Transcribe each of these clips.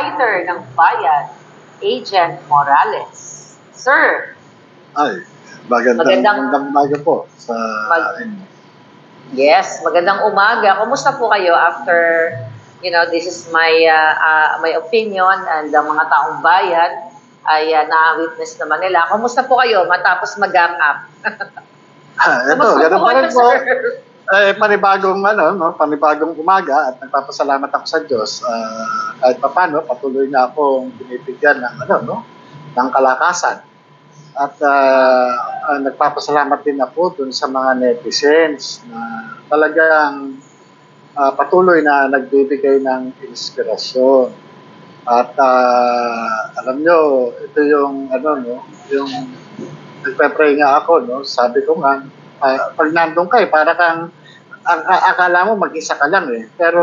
fighter ng bayan, Agent Morales. Sir. Ay, magandang, magandang, magandang umaga po sa mag- Yes, magandang umaga. Kumusta po kayo after, you know, this is my uh, uh, my opinion and ang mga taong bayan ay uh, na-witness naman nila. Kumusta po kayo matapos mag-gang up? ah, ito, ganun pa rin po. Eh, panibagong, ano, no, panibagong umaga at nagpapasalamat ako sa Diyos. Uh, kahit pa paano, patuloy na akong binibigyan ng, ano, no, ng kalakasan. At uh, uh, nagpapasalamat din ako dun sa mga netizens na talagang uh, patuloy na nagbibigay ng inspirasyon. At uh, alam nyo, ito yung ano no, yung nagpe-pray nga ako no, sabi ko nga uh, pag nandun ka eh, para kang ang, akala mo mag-isa ka lang eh. Pero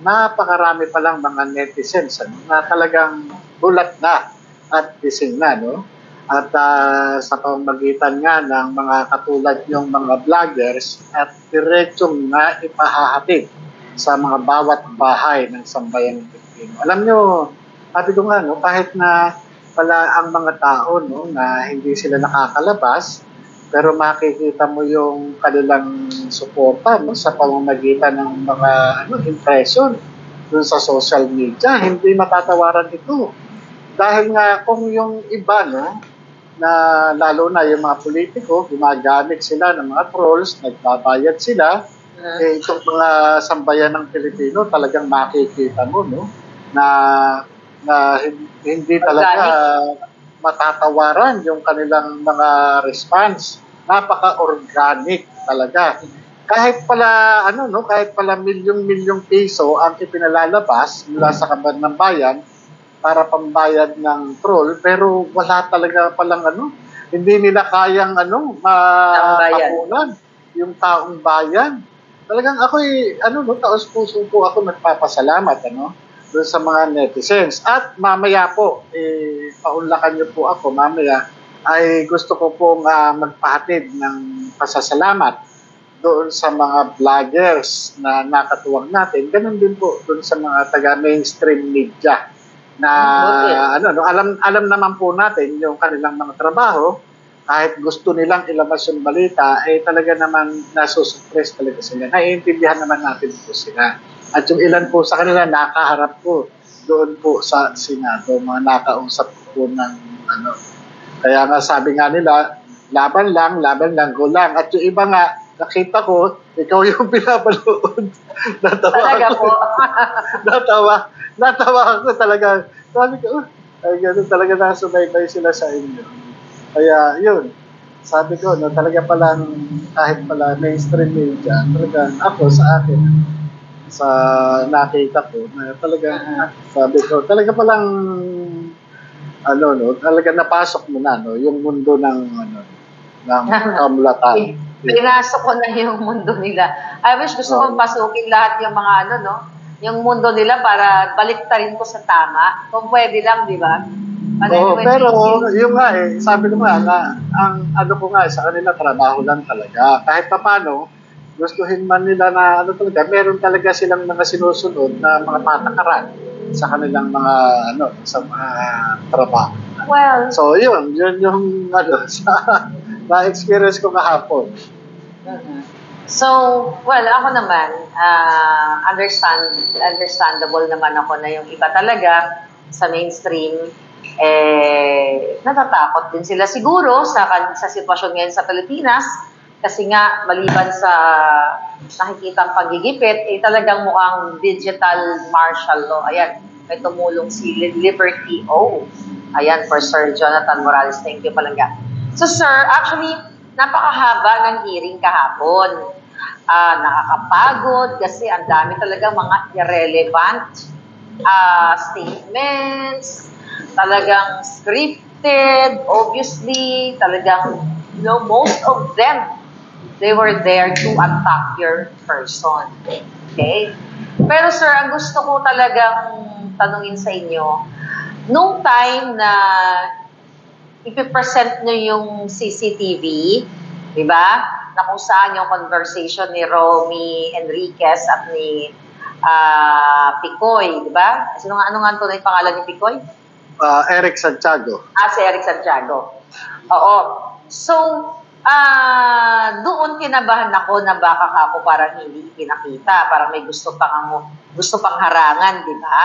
napakarami pa lang mga netizens ano, na talagang bulat na at gising na no. At uh, sa pamagitan nga ng mga katulad yung mga vloggers at diretsong na ipahahatid sa mga bawat bahay ng sambayan ng Pilipino. Alam nyo, sabi ko nga, no, kahit na pala ang mga tao no, na hindi sila nakakalabas, pero makikita mo yung kanilang suporta no, sa pamamagitan ng mga ano, impression dun sa social media. Hindi matatawaran ito. Dahil nga kung yung iba, no, na lalo na yung mga politiko, gumagamit sila ng mga trolls, nagbabayad sila, uh-huh. eh, itong mga sambayan ng Pilipino talagang makikita mo, no, na, na hindi talaga matatawaran yung kanilang mga response. Napaka-organic talaga. Kahit pala, ano, no, kahit pala milyong-milyong piso ang ipinalalabas mula sa kaban ng bayan, para pambayad ng troll pero wala talaga palang ano hindi nila kayang ano mapakunan yung taong bayan. Talagang ako eh, ano no taos puso ko ako nagpapasalamat ano doon sa mga netizens. At mamaya po eh paunlakan niyo po ako mamaya ay gusto ko pong uh, magpahatid ng pasasalamat doon sa mga vloggers na nakatuwang natin. Ganun din po doon sa mga taga mainstream media na okay. ano no alam alam naman po natin yung kanilang mga trabaho. Kahit gusto nilang ilabas yung balita eh talaga naman nasusuppress talaga sila. Naiintindihan naman natin po sila. At yung ilan po sa kanila nakaharap po doon po sa Senado mga nakausap po ng ano kaya nga sabi nga nila laban lang laban lang go lang at yung iba nga nakita ko ikaw yung pinapanood. Natawa talaga po? Natawa. Natawa ako talaga. Sabi ko, oh, ay ganun talaga nasubaybay sila sa inyo. Kaya yun, sabi ko, no, talaga palang kahit pala mainstream media, talaga ako sa akin, sa nakita ko, na talaga, sabi ko, talaga palang, ano, no, talaga napasok mo na, no, yung mundo ng, ano, ng kamulatan. Pinasok ko na yung mundo nila. I wish gusto kong pasukin lahat yung mga, ano, no, yung mundo nila para baliktarin ko sa tama. Kung pwede lang, di ba? Oo, pero yung nga eh, sabi ko nga, na, ang ano ko nga, sa kanila trabaho lang talaga. Kahit pa paano, gustuhin man nila na ano talaga, meron talaga silang mga sinusunod na mga patakaran sa kanilang mga ano sa mga trabaho. Well, so yun, yun yung ano sa na-experience ko kahapon. Uh-huh. So, well, ako naman, uh, understand, understandable naman ako na yung iba talaga sa mainstream, eh, natatakot din sila siguro sa, sa sitwasyon ngayon sa Pilipinas kasi nga, maliban sa nakikitang pagigipit, eh talagang mukhang digital martial law. Ayan, may tumulong si Liberty O. Ayan, for Sir Jonathan Morales. Thank you palangga. So, sir, actually, napakahaba ng hearing kahapon. Uh, nakakapagod kasi ang dami talaga mga irrelevant uh, statements, talagang scripted, obviously, talagang, you know, most of them, they were there to attack your person. Okay? Pero sir, ang gusto ko talagang tanungin sa inyo, nung time na ipipresent nyo yung CCTV, di ba? Na kung saan yung conversation ni Romy Enriquez at ni ah Picoy, di ba? Sino nga, ano nga tunay pangalan ni Picoy? Ah, Eric Santiago. Ah, si Eric Santiago. Oo. So, ah doon kinabahan ako na baka ako parang hindi pinakita, parang may gusto pang gusto pang harangan, di ba?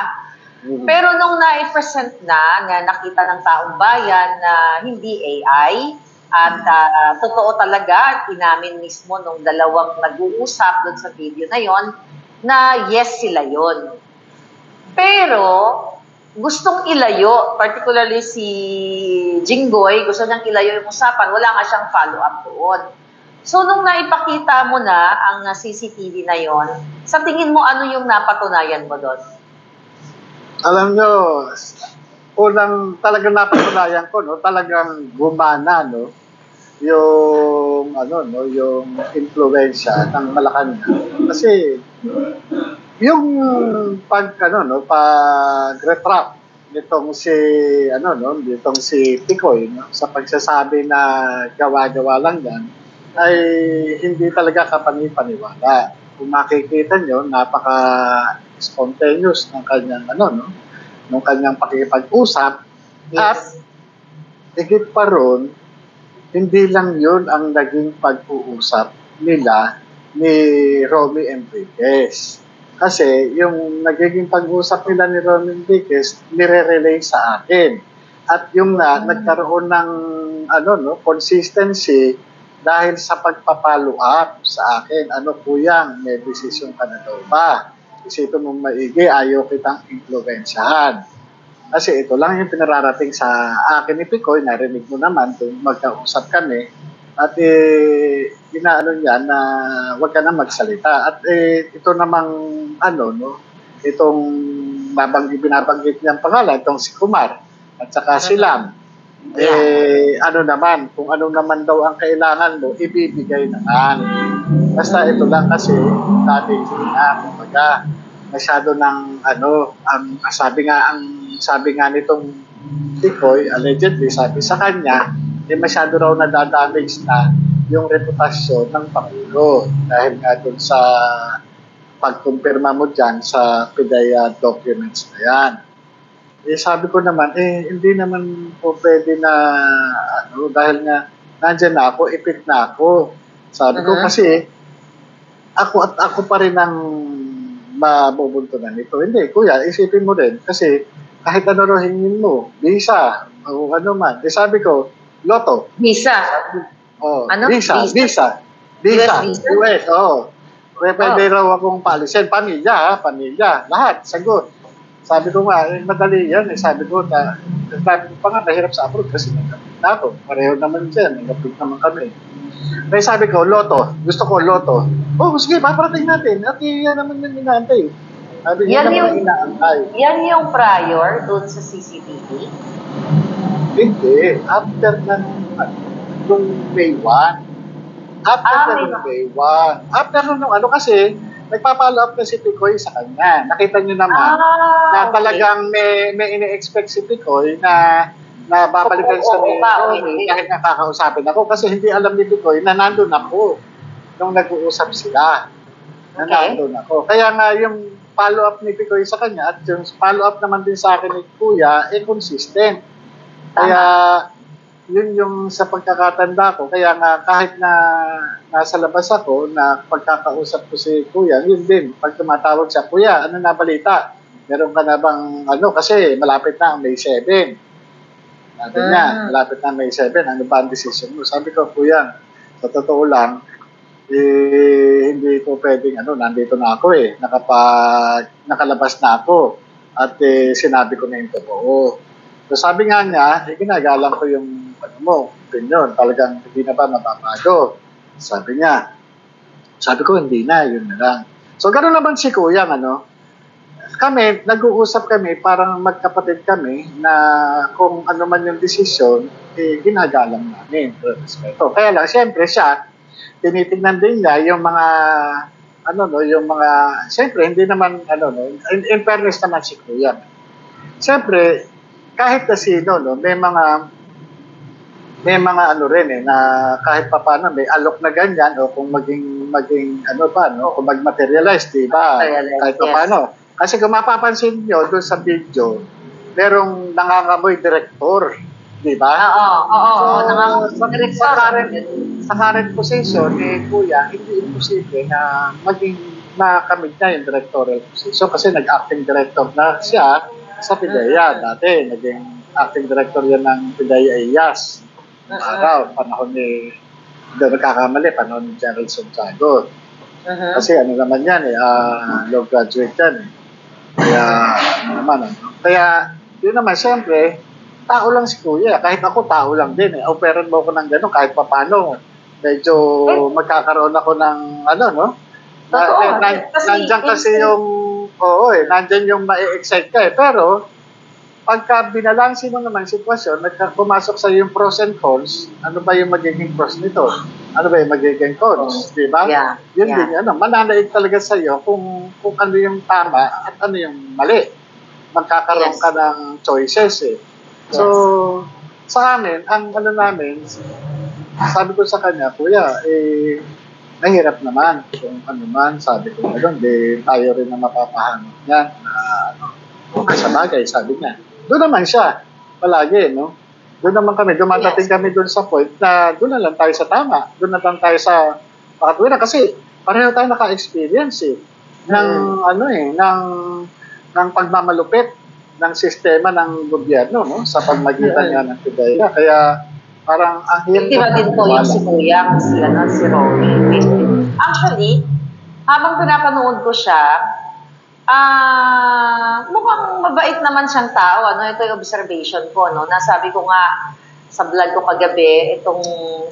Mhm. Pero nung na-present na, na nakita ng taong bayan na hindi AI, at ah, totoo talaga, inamin mismo nung dalawang nag-uusap doon sa video na yon na yes sila yon. Pero, gustong ilayo, particularly si Jinggoy, gusto niyang ilayo yung usapan, wala nga siyang follow-up doon. So, nung naipakita mo na ang CCTV na yon, sa tingin mo, ano yung napatunayan mo doon? Alam nyo, unang talagang napatunayan ko, no, talagang gumana, no, yung, ano, no, yung influensya ng Malacanang. Kasi, yung pag, ano, no, pag retrap nitong si, ano, no, nitong si Picoy, no, sa pagsasabi na gawa-gawa lang yan, ay hindi talaga kapani-paniwala. Kung makikita nyo, napaka-spontaneous ng kanyang, ano, no, ng kanyang pakikipag-usap. At, higit pa ron, hindi lang yun ang naging pag-uusap nila ni Romy Enriquez. Kasi yung nagiging pag-usap nila ni Romy Enriquez, nire-relay sa akin. At yung na, nagkaroon ng ano no, consistency dahil sa pagpapalo up sa akin. Ano kuyang, may desisyon ka na daw ba? Isipin mo maigi, ayaw kitang influensyahan. Kasi ito lang yung pinararating sa akin ni Picoy, narinig mo naman kung magkausap kami. At eh, inaano niya na huwag ka na magsalita. At eh, ito namang ano, no, itong babanggit, binabanggit niyang pangalan, itong si Kumar at saka si Lam. Eh, ano naman, kung ano naman daw ang kailangan mo, ibibigay naman. Basta ito lang kasi, dati na, kumbaga, masyado ng ano, um, sabi nga ang sabi nga nitong Tikoy, allegedly, sabi sa kanya, eh masyado raw nadadamage na yung reputasyon ng Pangulo dahil nga dun sa pagkumpirma mo dyan sa PIDEA documents na yan. Eh, sabi ko naman, eh, hindi naman po pwede na, ano, dahil nga, nandyan na ako, ipit na ako. Sabi ko Mhm. kasi, ako at ako pa rin ang mabubuntunan nito. Hindi, kuya, isipin mo rin. Kasi, kahit ano raw hingin mo, visa, o ano man. Eh, sabi ko, loto. Visa. Oh, Ano? Visa, Visa? visa. US? US, oo. Pwede pwede raw akong palisin. Pamilya, ha? Pamilya. Lahat, sagot. Sabi ko nga, eh, madali yan. Eh. Sabi ko, na, sabi ko pa nga, mahirap sa abroad kasi nagkapit na ako. Pareho naman dyan. Nagkapit naman kami. Kaya sabi ko, loto. Gusto ko loto. Oh, sige, paparating natin. At yan naman yung inaantay. Sabi Yan naman yung- yung inaantay. Yan yung prior doon sa CCTV. Hindi. After ng, nung May 1. After Ah, na nung May 1. After na nung ano kasi, nagpa-follow up na si Picoy sa kanya. Nakita niyo naman Ah, na okay. talagang may, may ini-expect si Picoy na na babalikan sa oo. kahit nakakausapin ako kasi hindi alam ni Picoy na nandun ako nung nag-uusap sila. Na Okay. nandun ako. Kaya nga yung follow-up ni Picoy sa kanya at yung follow-up naman din sa akin ni Kuya, eh consistent. Kaya yun yung sa pagkakatanda ko. Kaya nga kahit na nasa labas ako na pagkakausap ko si Kuya, yun din. Pag tumatawag siya, Kuya, ano na balita? Meron ka na bang ano? Kasi malapit na ang May 7. Sabi niya, Mm. malapit na ang May 7. Ano ba ang decision mo? Sabi ko, Kuya, sa totoo lang, eh, hindi ko pwedeng, ano, nandito na ako eh. Nakapag, nakalabas na ako. At eh, sinabi ko na yung totoo. So sabi nga niya, eh, ginagalang ko yung ano mo, opinion. Talagang hindi na ba mababago? Sabi niya. Sabi ko, hindi na, yun na lang. So gano'n naman si Kuya, ano, kami, nag-uusap kami, parang magkapatid kami, na kung ano man yung desisyon, eh, ginagalang namin. Respeto. Kaya lang, siyempre siya, tinitingnan din niya yung mga, ano no, yung mga, siyempre, hindi naman, ano no, in, in fairness naman si Kuya. Siyempre, kahit na sino, no, may mga, may mga ano rin eh, na kahit pa paano, may alok na ganyan, o kung maging maging ano pa, no? Kung mag-materialize, di ba? Kahit pa yes. paano. Kasi kung mapapansin nyo doon sa video, merong nangangamoy director, di ba? Oo, oo, oo. So, Nang- sa, current, sa current position ni Kuya, hindi imposible na maging makamit niya yung directorial position kasi nag-acting director na siya sa PIDEA dati. Naging acting director yan ng PIDEA IAS. Mhm. Araw, panahon ni, hindi nagkakamali, panahon ni Gerald Santiago. Mhm. Kasi ano naman yan eh, ah, law graduate yan eh. Kaya, ano naman, ano. Kaya, yun naman, siyempre, tao lang si Kuya. Kahit ako, tao lang din eh. Operan mo ako ng gano'n, kahit papano. Medyo magkakaroon ako ng, ano, no? Na, Totoo. na, na- Kasi nandyan kasi yung, oo eh, nandyan yung ma-excite ka eh. Pero, pagka binalansin mo naman yung sitwasyon, nagka pumasok sa yung pros and cons, ano ba yung magiging pros nito? Ano ba yung magiging cons? Di ba? Yeah, Yun yeah. din, ano, mananaig talaga sa iyo kung, kung ano yung tama at ano yung mali. Magkakaroon Yes. ka ng choices eh. So, sa amin, ang ano namin, sabi ko sa kanya, Kuya, eh, nahirap naman. Kung ano man, sabi ko gano'n, di tayo rin na mapapahanap niyan. Na, ano, sa bagay, sabi niya. Doon naman siya, palagi, no? Doon naman kami, dumadating Yes. kami doon sa point na doon na lang tayo sa tama. Doon na lang tayo sa pakatwiran. Kasi pareho tayo naka-experience eh. Ng, ano eh, ng, ng pagmamalupit ng sistema ng gobyerno, no? Sa pagmagitan Mm. nga ng PIDEA. Kaya, parang ang hirap Biktima din po yung si Kuya, si, ano, si Rory. Actually, habang pinapanood ko siya, ah mukhang mabait naman siyang tao. Ano, ito yung observation ko. No? Nasabi ko nga sa vlog ko kagabi, itong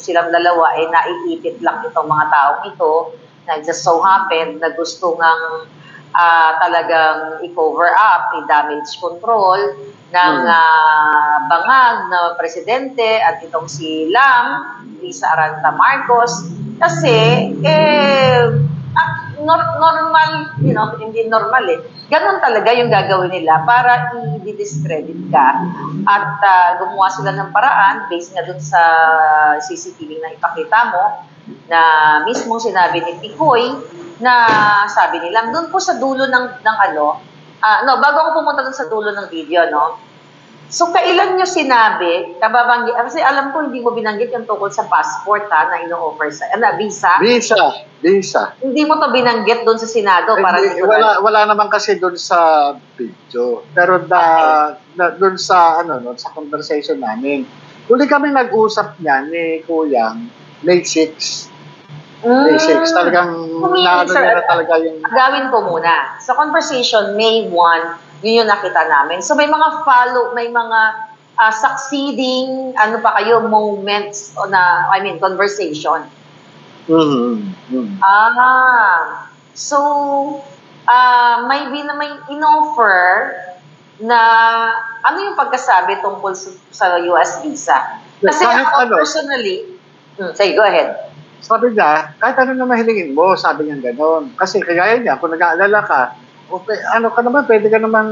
silang dalawa, eh, naiipit lang itong mga taong ito na just so happened na gusto ngang ah, talagang i-cover up, i-damage control ng Hmm. ah, bangag na presidente at itong si Lam, Lisa Aranta Marcos, kasi eh, ah, nor- normal, you know, hindi normal eh. Ganon talaga yung gagawin nila para i-discredit ka. At ah, gumawa sila ng paraan based nga dun sa CCTV na ipakita mo na mismo sinabi ni Picoy na sabi nila, doon po sa dulo ng, ng ano, ah, no, bago ako pumunta dun sa dulo ng video, no, So, kailan nyo sinabi, kababanggit, kasi alam ko hindi mo binanggit yung tungkol sa passport ha, na ino-offer sa, ano, visa. Visa, visa. Hindi mo to binanggit doon sa Senado para Hindi, hindi ko wala, wala naman kasi doon sa video. Pero da, na, doon sa, ano, no, sa conversation namin. Huli kami nag-usap niya ni Kuyang, May 6. May 6. Talagang naano niya na talaga yung... Gawin ko muna. Sa conversation, May 1, yun yung nakita namin. So, may mga follow, may mga ah, succeeding, ano pa kayo, moments o na, I mean, conversation. Mhm, mhm. Ah, so, ah may bin may inoffer na ano yung pagkasabi tungkol sa, sa US visa? Kasi Kahit ako ano. personally, hmm, say, go ahead. Sabi niya, kahit ano na mahilingin mo, sabi niya gano'n. Kasi kagaya niya, kung nag-aalala ka, okay, ano ka naman, pwede ka naman,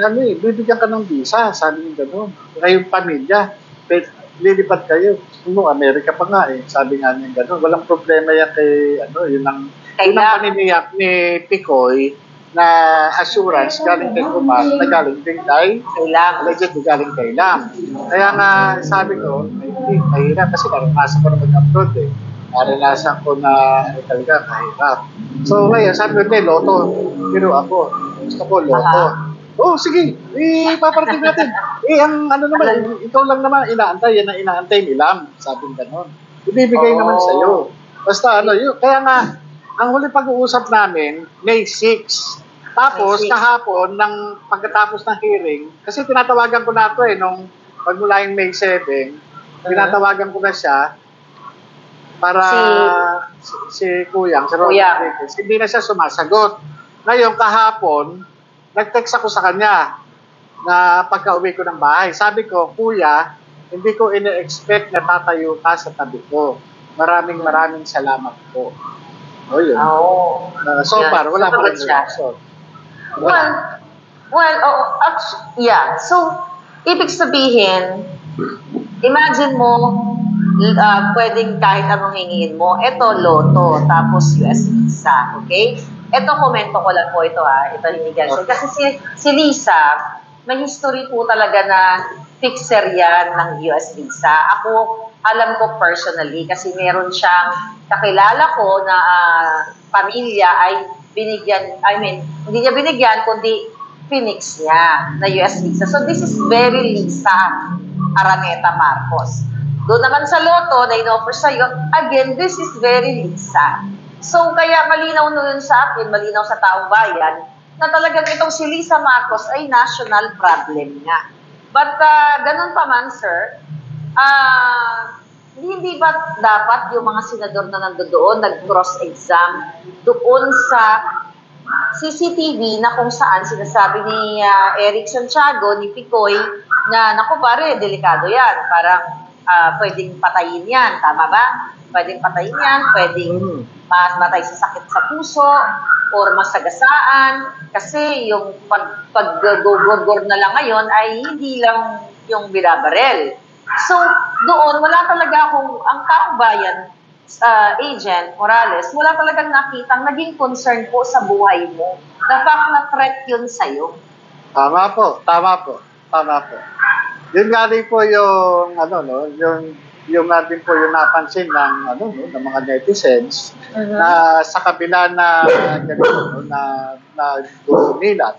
ano eh, bibigyan ka ng visa, sabi niya gano'n. Kayong pamilya, pwede, lilipat kayo. Mo, Amerika pa nga eh, sabi nga niya gano'n. Walang problema yan kay, ano, yun ang, yun ang paniniyak ni Picoy na assurance galing kay Kumar na galing din kay kailangan. legit galing kay Lam. Kaya nga sabi ko, ay, hindi, mahirap kasi naranasan ko na mag-upload eh. Naranasan ko na eh, talaga mahirap. So ngayon, sabi ko, hindi, loto. Pero ako, gusto ko loto. Oh, sige, eh, paparating natin. eh, ang ano naman, ikaw lang naman inaantay, yan ang inaantay ni Lam. Sabi ko gano'n. Ibibigay Oh. naman sa'yo. Basta ano, yun, kaya nga, ang huli pag-uusap namin, May 6. Tapos, May 6. kahapon, ng pagkatapos ng hearing, kasi tinatawagan ko na ito eh, nung magmula yung May 7, tinatawagan ko na siya para si, si Kuyang, si Ron Kuyang. Enriquez, hindi na siya sumasagot. Ngayon, kahapon, nag-text ako sa kanya na pagka-uwi ko ng bahay. Sabi ko, Kuya, hindi ko ine-expect na tatayo ka sa tabi ko. Maraming maraming salamat po. O yun. Oh. Uh, so Yan. far, wala pa Sumagot rin siya. reaction. Well, well, oh, actu- yeah. So, ibig sabihin, imagine mo, ah, pwedeng kahit anong hingin mo. Ito, loto, tapos US visa, okay? Ito, komento ko lang po ito ha. Ito, hindi ganito. Kasi si, si Lisa, may history po talaga na fixer yan ng US visa. Ako, alam ko personally kasi meron siyang kakilala ko na ah, pamilya ay binigyan, I mean, hindi niya binigyan, kundi Phoenix niya na US visa. So this is very Lisa Araneta Marcos. Doon naman sa loto na in-offer sa'yo, again, this is very Lisa. So kaya malinaw na yun sa akin, malinaw sa taong bayan, na talagang itong si Lisa Marcos ay national problem nga. But uh, ganun pa man, sir, ah hindi ba dapat yung mga senador na nandoon nag-cross-exam doon sa CCTV na kung saan sinasabi ni ah, Eric Santiago, ni Picoy, na naku pare, delikado yan. Parang ah, pwedeng patayin yan. Tama ba? Pwedeng patayin yan, pwedeng matay sa sakit sa puso or masagasaan. Kasi yung pag, paggogor na lang ngayon ay hindi lang yung binabarel. So, doon, wala talaga akong, ang taong bayan, uh, agent Morales, wala talagang nakitang naging concern po sa buhay mo. Na parang na-threat yun sa'yo. Tama po, tama po, tama po. Yun nga rin po yung, ano, no, yung, yung nga din po yung napansin ng, ano, no, ng mga netizens, na sa kabila na, ganito, no, na, na dumilat,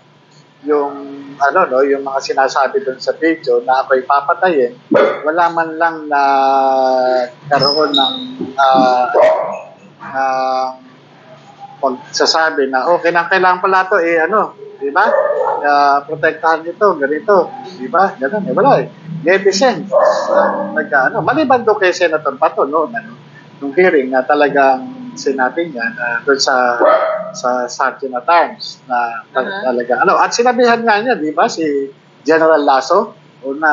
yung, ano, no, yung mga sinasabi doon sa video na ako'y papatayin, wala man lang na karoon ng, ah, ah, pagsasabi na, okay, nang kailangan pala to, eh, ano, di ba? Uh, protektahan nito, ganito, di ba? Ganun, eh, wala eh. Netizen, uh, nagka, ano, maliban doon kay Senator Pato, no, ano, nung hearing na talagang sinabi niya na doon sa sa Sergeant at Arms na Uh-huh. talaga, ano, at sinabihan nga niya, di ba, si General Lasso, o na,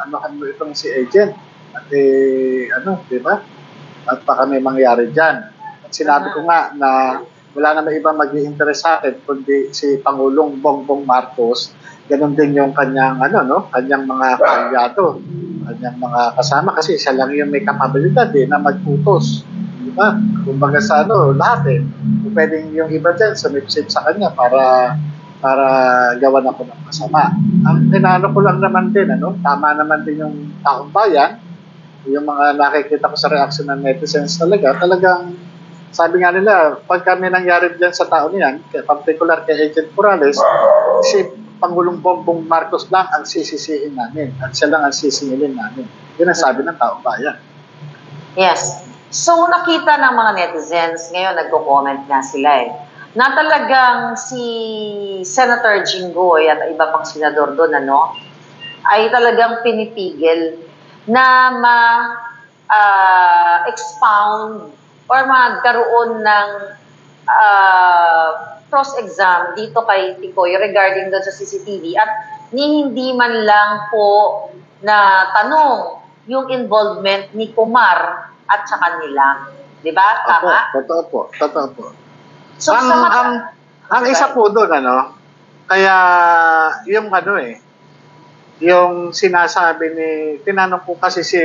ano, ano itong si agent, at eh, ano, di ba? At baka may mangyari dyan. At sinabi ko nga na wala naman ibang mag interest sa akin kundi si Pangulong Bongbong Marcos. Ganon din yung kanyang ano no, kanyang mga kaalyado, kanyang mga kasama kasi siya lang yung may kapabilidad eh na magputos. Di ba? Kumbaga sa ano, lahat eh. Kung pwedeng yung iba dyan sumipsip sa kanya para para gawan ako ng masama. Ang tinano ko lang naman din, ano, tama naman din yung taong bayan, yung mga nakikita ko sa reaction ng netizens talaga, talagang sabi nga nila, pag kami nangyari dyan sa tao niyan, particular kay Agent Morales, si Pangulong Bongbong Marcos lang ang sisisihin namin at siya lang ang sisingilin namin. Yun ang sabi ng taong bayan. Yes. So, nakita ng mga netizens, ngayon nagko-comment nga sila eh, na talagang si Senator Jinggoy at iba pang senador doon, ano, ay talagang pinipigil na ma-expound or magkaroon ng ah, cross-exam dito kay Tikoy regarding doon sa CCTV at ni hindi man lang po na tanong yung involvement ni Kumar at sa kanila. Di ba? Tama? Opo, totoo po, totoo po. So, ang, sa mata- ang, ang isa po doon, ano, kaya yung ano eh, yung sinasabi ni, tinanong ko kasi si,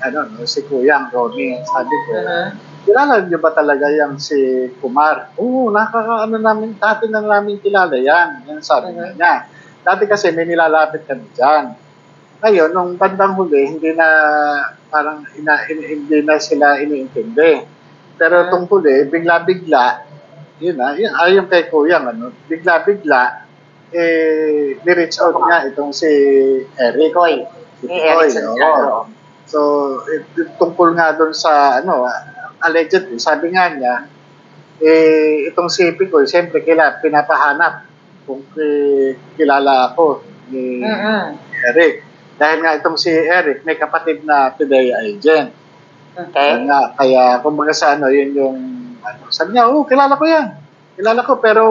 ano, no, si Kuyang Ronnie, sabi ko, Mhm. kilala niyo ba talaga yung si Kumar? Oo, nakakaano namin, dati na namin kilala yan. Yan sabi Mhm. niya. Dati kasi may nilalapit kami dyan. Ngayon, nung bandang huli, hindi na, parang ina, hin- hindi na sila iniintindi. Pero Mhm. itong huli, bigla-bigla, yun na, yun, ayon kay Kuya, ano, bigla-bigla, eh, ni-reach out nga itong si Eric. Tikoy. Si Ni Eric Santiago. oo. So, eh, tungkol nga doon sa, ano, allegedly, sabi nga niya, eh, itong si Picoy, siyempre, kila, pinapahanap kung eh, kilala ako ni Mhm. Eric. Dahil nga itong si Eric, may kapatid na PIDEA agent. Okay. Yan nga, kaya kumbaga sa ano, yun yung, ano, sabi niya, oh, kilala ko yan. Kilala ko, pero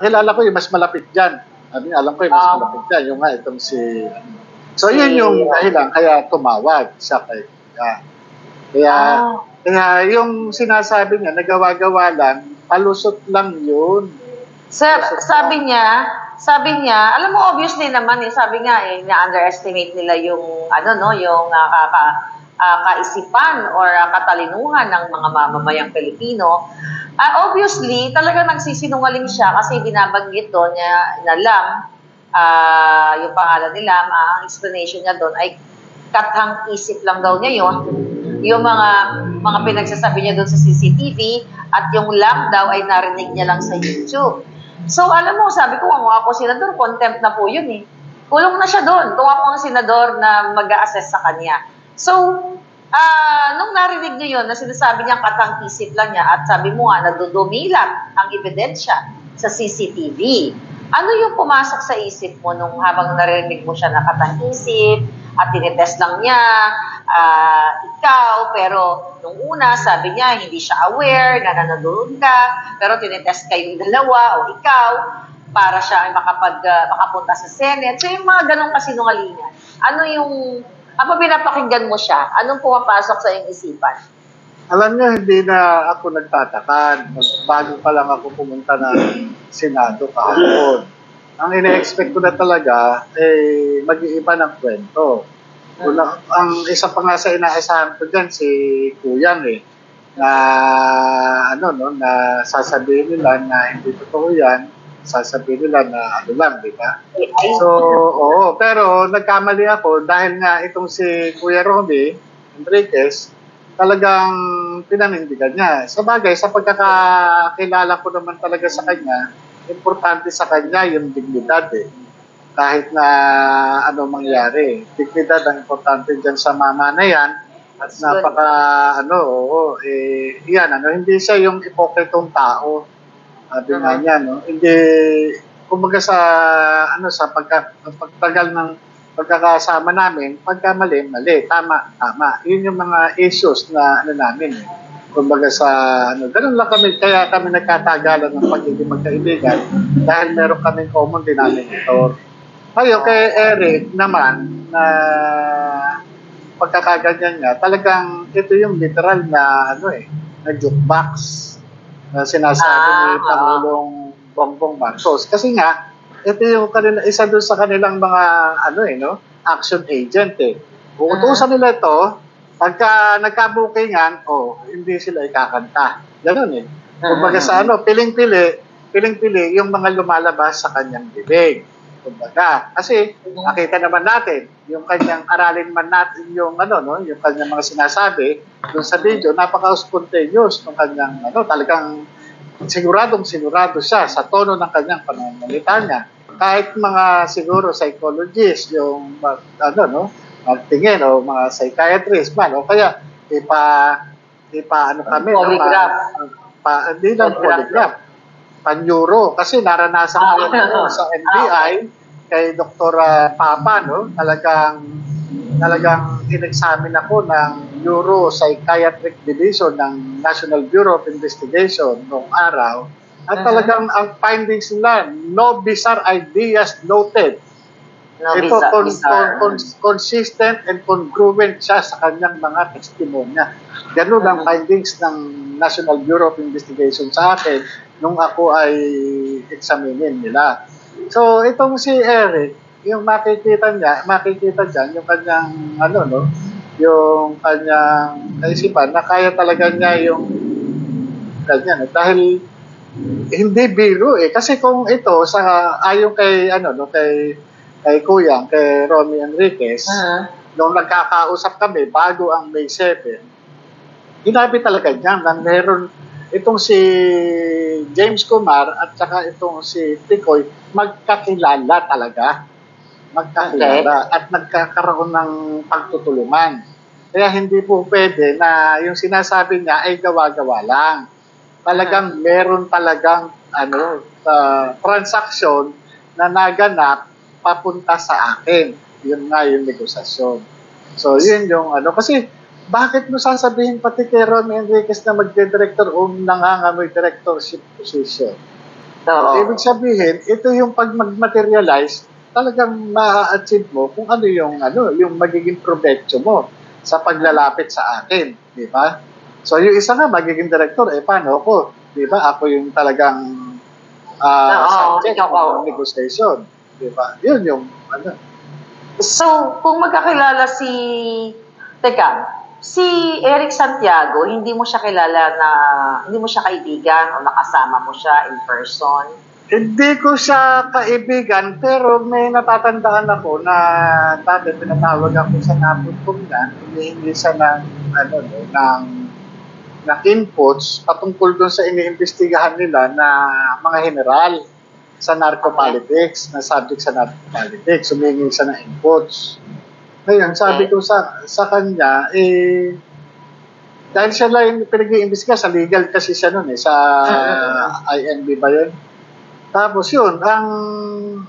kilala ko yung mas malapit dyan. Sabi niya, alam ko yung mas Ah. malapit dyan. Yung nga, itong si, ano. So, Si- yun yung dahilan, kaya tumawag siya kay Kaya, kaya, Ah. kaya yung sinasabi niya, nagawa-gawa lang, palusot lang yun. Sir, sabi niya, sabi niya, alam mo obviously naman eh, sabi nga eh, na-underestimate nila yung ano no, yung ah, kaka ah, kaisipan or ah, katalinuhan ng mga mamamayang Pilipino, ah, obviously, talaga nagsisinungaling siya kasi binabanggit doon niya na lang ah, yung pangalan nila, ang explanation niya doon ay kathang isip lang daw niya yun. Yung mga mga pinagsasabi niya doon sa CCTV at yung lang daw ay narinig niya lang sa YouTube. So alam mo, sabi ko, kung ako senador, contempt na po yun eh. Kulong na siya doon kung ako ang senador na mag assess sa kanya. So, ah nung narinig niyo yun, na sinasabi niya katang isip lang niya at sabi mo nga, nadudumilat ang ebidensya sa CCTV. Ano yung pumasok sa isip mo nung habang narinig mo siya na katang isip at tinetest lang niya, ah, ikaw, pero nung una, sabi niya, hindi siya aware na nanonood ka, pero tinetest kayong dalawa o ikaw, para siya ay makapag, ah, makapunta sa Senate. So yung mga ganong kasinungalingan. Ano yung, apa pinapakinggan mo siya? Anong pumapasok sa iyong isipan? Alam niyo, hindi na ako nagtatakan. Bago pa lang ako pumunta ng Senado kahapon. Ang ina-expect ko na talaga, eh, mag-iiba ng kwento. Una, ang isa pa nga sa inaasahan ko dyan, si Kuyang eh, na ano no na sasabihin nila na hindi totoo yan sasabihin nila na ano lang di ba? So oo pero nagkamali ako dahil nga itong si Kuya Romy Enriquez talagang pinanindigan niya. Sa bagay sa pagkakakilala ko naman talaga sa kanya importante sa kanya yung dignidad eh. Kahit na ano mangyari dignidad ang importante dyan sa mama na yan. At napaka ano oo eh yan ano hindi siya yung ipokritong tao sabi nga niya no? Hindi kumbaga sa ano sa pagka pagtagal ng pagkakasama namin pagka mali mali. Tama tama. Yun yung mga issues na ano namin eh. kumbaga sa ano ganun lang kami kaya kami nagkatagalan ng pagiging magkaibigan dahil meron kaming common denominator. Ngayon kay Eric naman na pagkakaganyan niya, talagang ito yung literal na ano eh, na jukebox na sinasabi Ah, ni ah. Pangulong Bongbong Marcos. Kasi nga, ito yung kanila, isa doon sa kanilang mga ano eh, no? action agent eh. Uutusan nila ito, pagka nagkabukingan, oh, hindi sila ikakanta. Ganun eh. Kumbaga sa ano, piling-pili, piling-pili yung mga lumalabas sa kanyang bibig. Kumbaga, kasi nakita naman natin yung kanyang aralin man natin yung ano no, yung kanyang mga sinasabi doon sa video, napaka-spontaneous ng kanyang ano, talagang siguradong sigurado siya sa tono ng kanyang pananalita niya. Kahit mga siguro psychologist, yung ano no, magtingin o mga psychiatrist man o kaya ipa ipa ano kami Polygraph. pa, pa hindi lang Polygraph. Pan-neuro kasi naranasan ko Ah. yan no, sa NBI kay Dr. ah, Papa no talagang talagang in-examine ako ng Neuropsychiatric Division ng National Bureau of Investigation noong araw at Mhm. talagang ang findings nila no bizarre ideas noted No, ito bizarre, con- bizarre. con- con- consistent and congruent siya sa kanyang mga testimonya. Ganun ang Mhm. findings ng National Bureau of Investigation sa akin nung ako ay examinin nila. So, itong si Eric, yung makikita niya, makikita dyan yung kanyang, ano, no, yung kanyang kaisipan na kaya talaga niya yung ganyan. eh. Dahil hindi biro eh. Kasi kung ito, sa ayon kay, ano, no, kay kay Kuyang, kay Romy Enriquez, Mhm. nung nagkakausap kami bago ang May 7, ginabi talaga niya na meron itong si James Kumar at saka itong si Tikoy magkakilala talaga. Magkakilala at nagkakaroon ng pagtutulungan. Kaya hindi po pwede na yung sinasabi niya ay gawa-gawa lang. Talagang meron talagang ano, uh, transaction na naganap papunta sa akin. Yun nga yung negosasyon. So, yun yung ano. Kasi, bakit mo sasabihin pati kay Ron Enriquez na magde-director o nangangamoy directorship position? Oo. Ibig sabihin, ito yung pag mag-materialize, talagang ma-achieve mo kung ano yung ano, yung magiging provecho mo sa paglalapit sa akin, di ba? So yung isa nga magiging director, eh paano ako? Di ba? Ako yung talagang ah Oo, subject ng negotiation. Di ba? Yun yung ano. So, kung magkakilala si... Teka, si Eric Santiago, hindi mo siya kilala na, hindi mo siya kaibigan o nakasama mo siya in person? Hindi ko siya kaibigan, pero may natatandaan ako na dati pinatawag ako sa napupungan, humihingi siya ng, ano, no, ng, ng inputs patungkol doon sa iniimbestigahan nila na mga general sa narco-politics, na subject sa narco-politics, humihingi siya ng inputs. Ngayon, sabi ko sa sa kanya, eh, dahil siya lang pinag-iimbestiga sa legal kasi siya noon eh, sa INB ba yun? Tapos yun, ang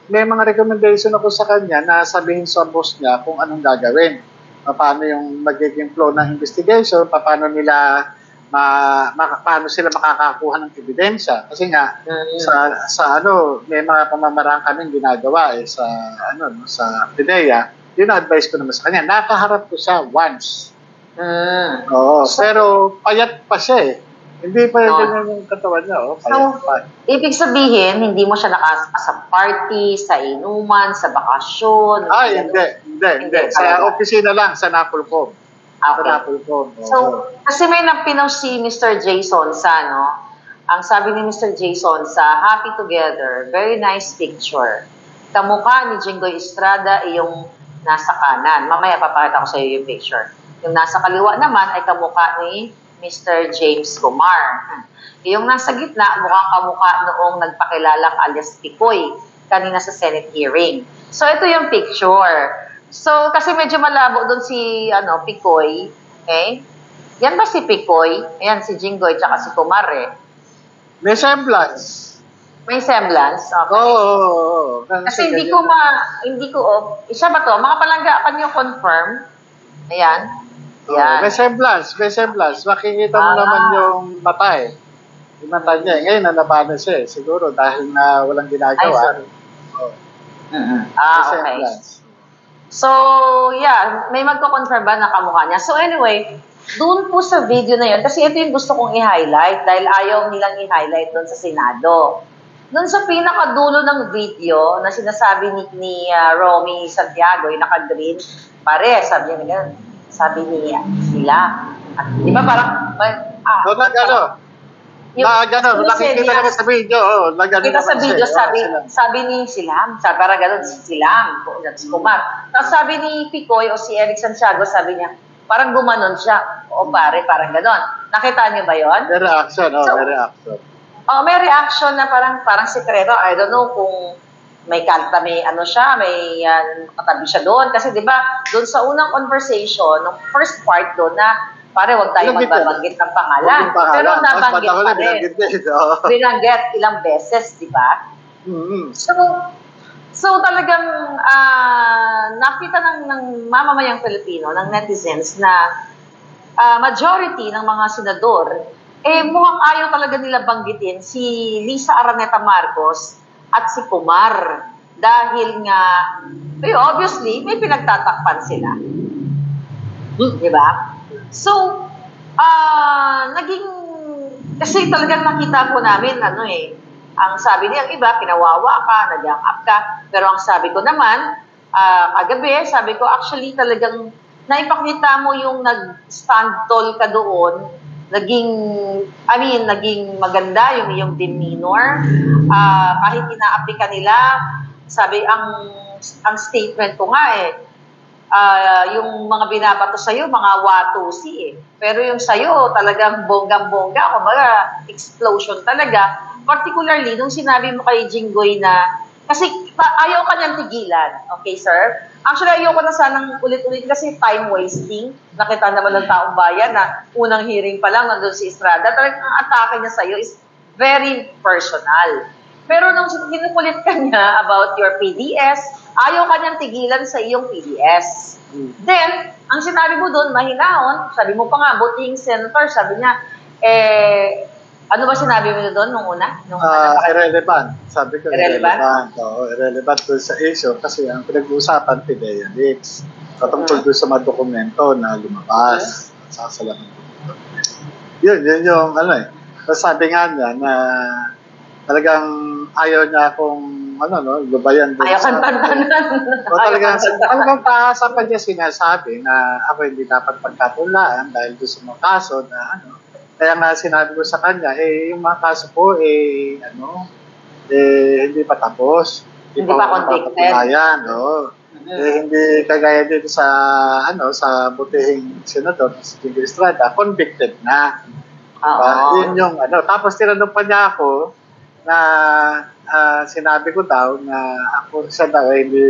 may mga recommendation ako sa kanya na sabihin sa boss niya kung anong gagawin. Paano yung magiging flow ng investigation, paano nila ma, ma paano sila makakakuha ng ebidensya. Kasi nga Mm. sa sa ano, may mga pamamaraan kaming ginagawa eh sa ano no, sa PIDEA. Yun ang advice ko naman sa kanya. Nakaharap ko siya once. Mm. Oo, pero payat pa siya eh. Hindi pa yung Oo. ganyan yung katawan niya, oh. Payat So, pa. Ibig sabihin, hindi mo siya nakasama sa party, sa inuman, sa bakasyon. Ay, hindi, hindi, hindi. Hindi, Sa talaga. opisina lang, sa Napolcom. Sa Okay. Napolcom. oo. So, kasi may napinaw si Mr. Jason sa, no? Ang sabi ni Mr. Jason sa Happy Together, very nice picture. Kamukha ni Jingoy Estrada ay yung nasa kanan. Mamaya papakita ko sa iyo yung picture. Yung nasa kaliwa naman ay kamukha ni Mr. James Kumar. Yung nasa gitna, mukhang kamukha noong nagpakilalang alias Picoy kanina sa Senate hearing. So, ito yung picture. So, kasi medyo malabo doon si ano, Picoy. Okay? Yan ba si Picoy? Ayan, si Jinggoy, tsaka si Kumar eh. May semblance. May semblance. Okay. Oo, oo, oo. Kasi hindi ko ma... Hindi ko... Oh, isa ba to? Mga palangga, can you confirm? Ayan. Oo, Yan. May semblance, may semblance. Makikita mo Ah. naman yung mata eh. Yung mata niya. Ngayon, nalabanan siya eh. Siguro dahil na walang Ay, ginagawa. sorry. Oo. Ah, May okay. semblance. So, yeah, may magko-confirm ba na kamukha niya? So anyway, doon po sa video na yun, kasi ito yung gusto kong i-highlight dahil ayaw nilang i-highlight doon sa Senado. Doon sa pinakadulo ng video na sinasabi ni, ni ah, Romy Santiago, yung naka-green, pare, sabi niya ganun, sabi ni sila. At, di ba parang, ah, So, nag, ano, yung- na, gano'n, nakikita naman sa video. Oh, nag, ano Kita sa video, siya. sabi, sila. sabi ni Silam, sabi, parang ganun, si Silam, Kumar. Tapos sabi ni Picoy o si Eric Santiago, sabi niya, parang gumanon siya. O pare, parang ganun. Nakita niyo ba yon? May reaction, oh, So- may reaction. Oh, may reaction na parang parang sekreto. I don't know kung may kanta, may ano siya, may uh, katabi siya doon. Kasi di ba, doon sa unang conversation, nung first part doon na, pare, wag tayo magbabanggit ng pangalan. Pangalan. Pero nabanggit pa rin. binanggit. Oo. Binanggit ilang beses, di ba? Mm-hmm. So, so talagang ah, nakita ng, ng mamamayang Pilipino, ng netizens na ah, majority ng mga senador, eh mukhang ayaw talaga nila banggitin si Lisa Araneta Marcos at si Kumar. Dahil nga, eh, obviously, may pinagtatakpan sila. Di ba? So, ah naging, kasi talagang nakita po namin, ano eh, ang sabi niya, ang iba, pinawawa ka, nag up ka. Pero ang sabi ko naman, ah kagabi, sabi ko, actually talagang naipakita mo yung nag-stand tall ka doon, naging, I mean, naging maganda yung iyong demeanor. Ah, kahit inaapi ka nila, sabi, ang, ang statement ko nga eh, ah, yung mga binabato sa'yo, mga watusi eh. Pero yung sa'yo, talagang bonggang-bongga, kumbaga, explosion talaga. Particularly, nung sinabi mo kay Jinggoy na, kasi ayaw ka niyang tigilan, okay sir? Actually, ayaw ko na sanang ulit-ulit kasi time wasting. Nakita naman ng taong bayan na unang hearing pa lang nandun si Estrada. Talagang ang atake niya sa'yo is very personal. Pero nung kinukulit ka niya about your PDS, ayaw ka niyang tigilan sa iyong PDS. Then, ang sinabi mo doon, mahinahon, sabi mo pa nga, buting senator, sabi niya, eh, ano ba sinabi mo doon nung una? Nung Ah, irrelevant. Sabi ko, Irrelevant? irrelevant. Oo, irrelevant doon sa issue kasi ang pinag-uusapan, PIDEA leaks. Patungkol Mm. doon sa mga dokumento na lumabas. Sa salaman. Yun, yun yung ano eh. Tapos sabi nga niya na talagang ayaw niya akong ano, no, lubayan din Ayaw kang tantanan. O talagang, talagang taasa pa niya sinasabi na ako hindi dapat pagkatulaan dahil doon sa mga kaso na ano. Kaya nga sinabi ko sa kanya, eh, yung mga kaso ko, eh, ano, eh, hindi pa tapos. Hindi pa convicted. mapapatunayan, oo. Eh, hindi kagaya dito sa, ano, sa butihing senador, si Jingo Estrada, convicted na. Oo. Ah, yun yung ano. Tapos tinanong pa niya ako na ah, sinabi ko daw na ako siya daw ay hindi,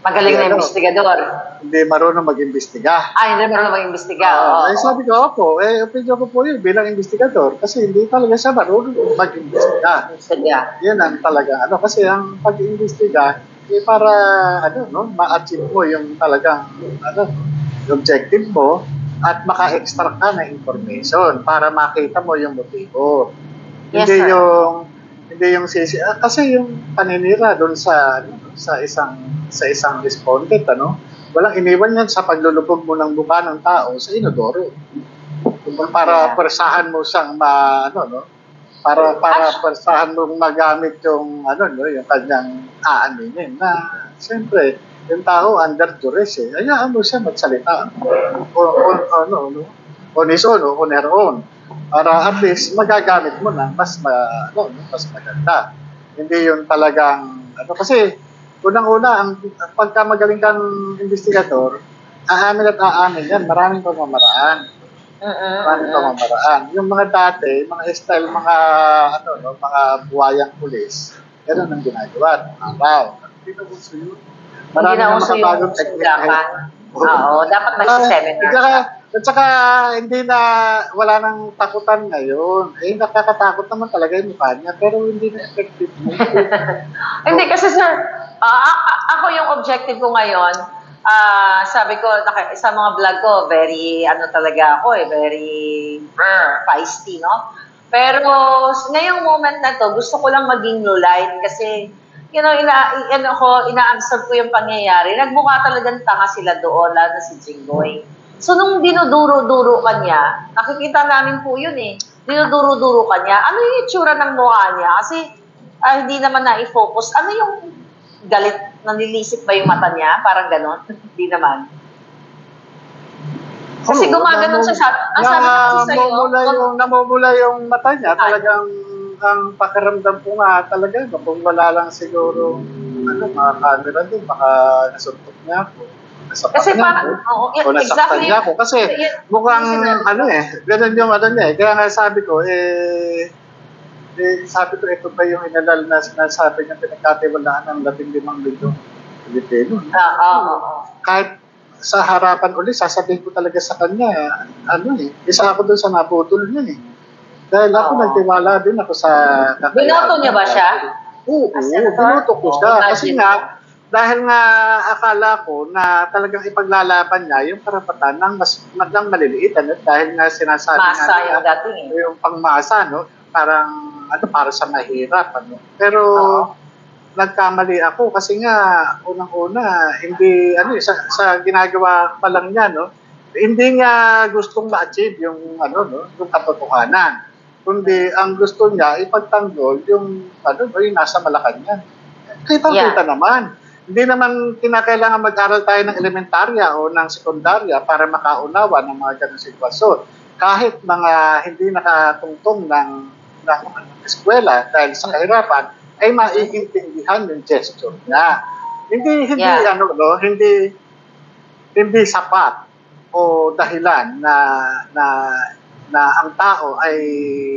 Magaling na Ano? investigador. hindi marunong mag-imbestiga. Ay, hindi marunong mag-imbestiga. Ah, Oo. eh, sabi ko, opo, eh, opinion ko po yun bilang investigador kasi hindi talaga siya marunong mag-imbestiga. Investiga. Yan ang talaga, ano, kasi ang pag-imbestiga, eh, para, ano, no, ma-achieve mo yung talagang, ano, yung objective mo at maka-extract ka ng information para makita mo yung motibo. Yes, hindi sir. yung hindi yung sisi ah, kasi yung paninira doon sa ano, sa isang sa isang respondent ano walang iniwan yan sa paglulubog mo ng buka ng tao sa inodoro. Para Yeah. persahan mo siyang ma ano no? Para para persahan mo magamit yung ano no yung kanyang aaminin na siyempre yung tao under duress eh. Hayaan mo siya magsalita. O, o ano no? On his own o on her own para at least magagamit mo na mas ma, ano, no, mas maganda. Hindi yung talagang ano kasi unang-una ang pagka magaling kang investigator, aamin at aamin yan, maraming pamamaraan. Mm-mm. Maraming pamamaraan. Yung mga dati, mga style, mga ano no, mga buwayang pulis, ganun ang ginagawa. Araw. Hindi na uso yun. Mga technique sugapan. Oo. Dapat may Ah, seminar. At saka, hindi na, wala nang takutan ngayon. Eh, nakakatakot naman talaga yung mukha niya, pero hindi na effective. Hindi kasi sir, a- ako yung objective ko ngayon, ah sabi ko sa mga vlog ko, very ano talaga ako eh, very brr, feisty, no? Pero ngayong moment na to, gusto ko lang maging light kasi you know, ina, ano ko, ina-absorb ko yung pangyayari. Nagmukha talagang tanga sila doon, lalo na si Jinggoy. So, nung dinuduro-duro ka niya, nakikita namin po yun eh. Dinuduro-duro ka niya. Ano yung itsura ng mukha niya? Kasi ah, hindi naman na-focus. Ano yung galit? Nanlilisip ba yung mata niya? Parang ganon? hindi naman. Kasi gumaganon siya sa... Ang sabi ko kasi sa'yo, namumula yung, namumula yung mata niya. Talagang, ang pakiramdam ko nga talaga, kung wala lang siguro, ano, mga camera din, baka nasuntok niya ako. Nasapak kasi parang, ako. oo, o nasaktan exactly. niya ako. Kasi mukhang ano eh, ganun yung ano niya eh. Kaya nga sabi ko, eh, eh sabi ko, ito ba yung inalal na sinasabi niya pinagkatiwalaan ng labing limang milyong Pilipino. Ah, oo, oo, oo. Kahit sa harapan ulit, sasabihin ko talaga sa kanya, ano eh, isa ako doon sa naputol niya eh. Dahil ako Oo. nagtiwala din ako sa Binoto niya ba siya? Oo, senator? binoto ko siya. Oo, Kasi nga. Dahil nga akala ko na talagang ipaglalaban niya yung karapatan ng mas ng maliliit ano? Dahil nga sinasabi Masa nga yung nila, dating eh. yung pangmasa no? Parang ano para sa mahirap ano? Pero Oo. nagkamali ako kasi nga unang-una hindi ano eh, sa, sa ginagawa pa lang niya no? Hindi niya gustong ma-achieve yung ano no? Yung katotohanan. Kundi ang gusto niya ipagtanggol yung ano no, yung nasa Malacanang. Kita-kita naman hindi naman kinakailangan mag-aral tayo ng elementarya o ng sekundarya para makaunawa ng mga ganong sitwasyon. Kahit mga hindi nakatungtong ng, ng eskwela dahil sa kahirapan, ay maiintindihan yung gesture niya. Hindi hindi Yeah. ano no, hindi hindi sapat o dahilan na na na ang tao ay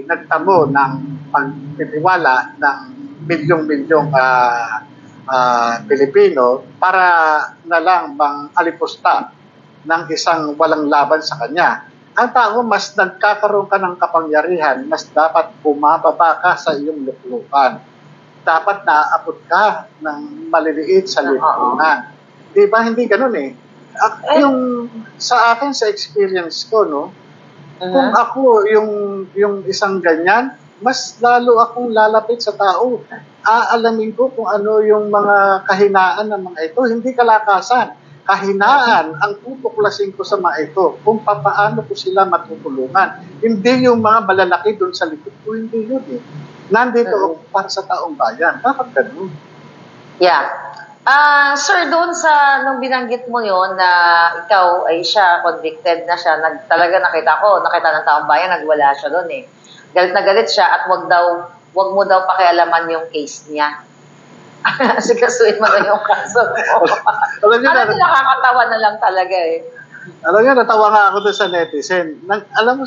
nagtamo ng pagtitiwala ng milyong-milyong ah, ah, Pilipino para na lang bang alipusta ng isang walang laban sa kanya. Ang tao, mas nagkakaroon ka ng kapangyarihan, mas dapat bumababa ka sa iyong luklukan. Dapat naaabot ka ng maliliit sa lipunan. Di ba? Hindi ganun eh. Ak- Eh. yung sa akin, sa experience ko, no, kung Mhm. ako yung yung isang ganyan, mas lalo akong lalapit sa tao. Aalamin ko kung ano yung mga kahinaan ng mga ito. Hindi kalakasan. Kahinaan ang tutuklasin ko sa mga ito kung papaano ko sila matutulungan. Hindi yung mga malalaki doon sa likod ko. Hindi yun eh. Nandito ako para sa taong bayan. Dapat ganun. Yeah. Ah, sir, doon sa nung binanggit mo yon na ikaw ay siya convicted na siya, nag, talaga nakita ko, nakita ng taong bayan, nagwala siya doon eh. Galit na galit siya at wag daw, wag mo daw pakialaman yung case niya. Sikasuin mo na yung kaso mo. Alam niyo, Alam na, niyo, nakakatawa na lang talaga eh. alam niyo, natawa nga ako doon sa netizen. Nag, alam mo,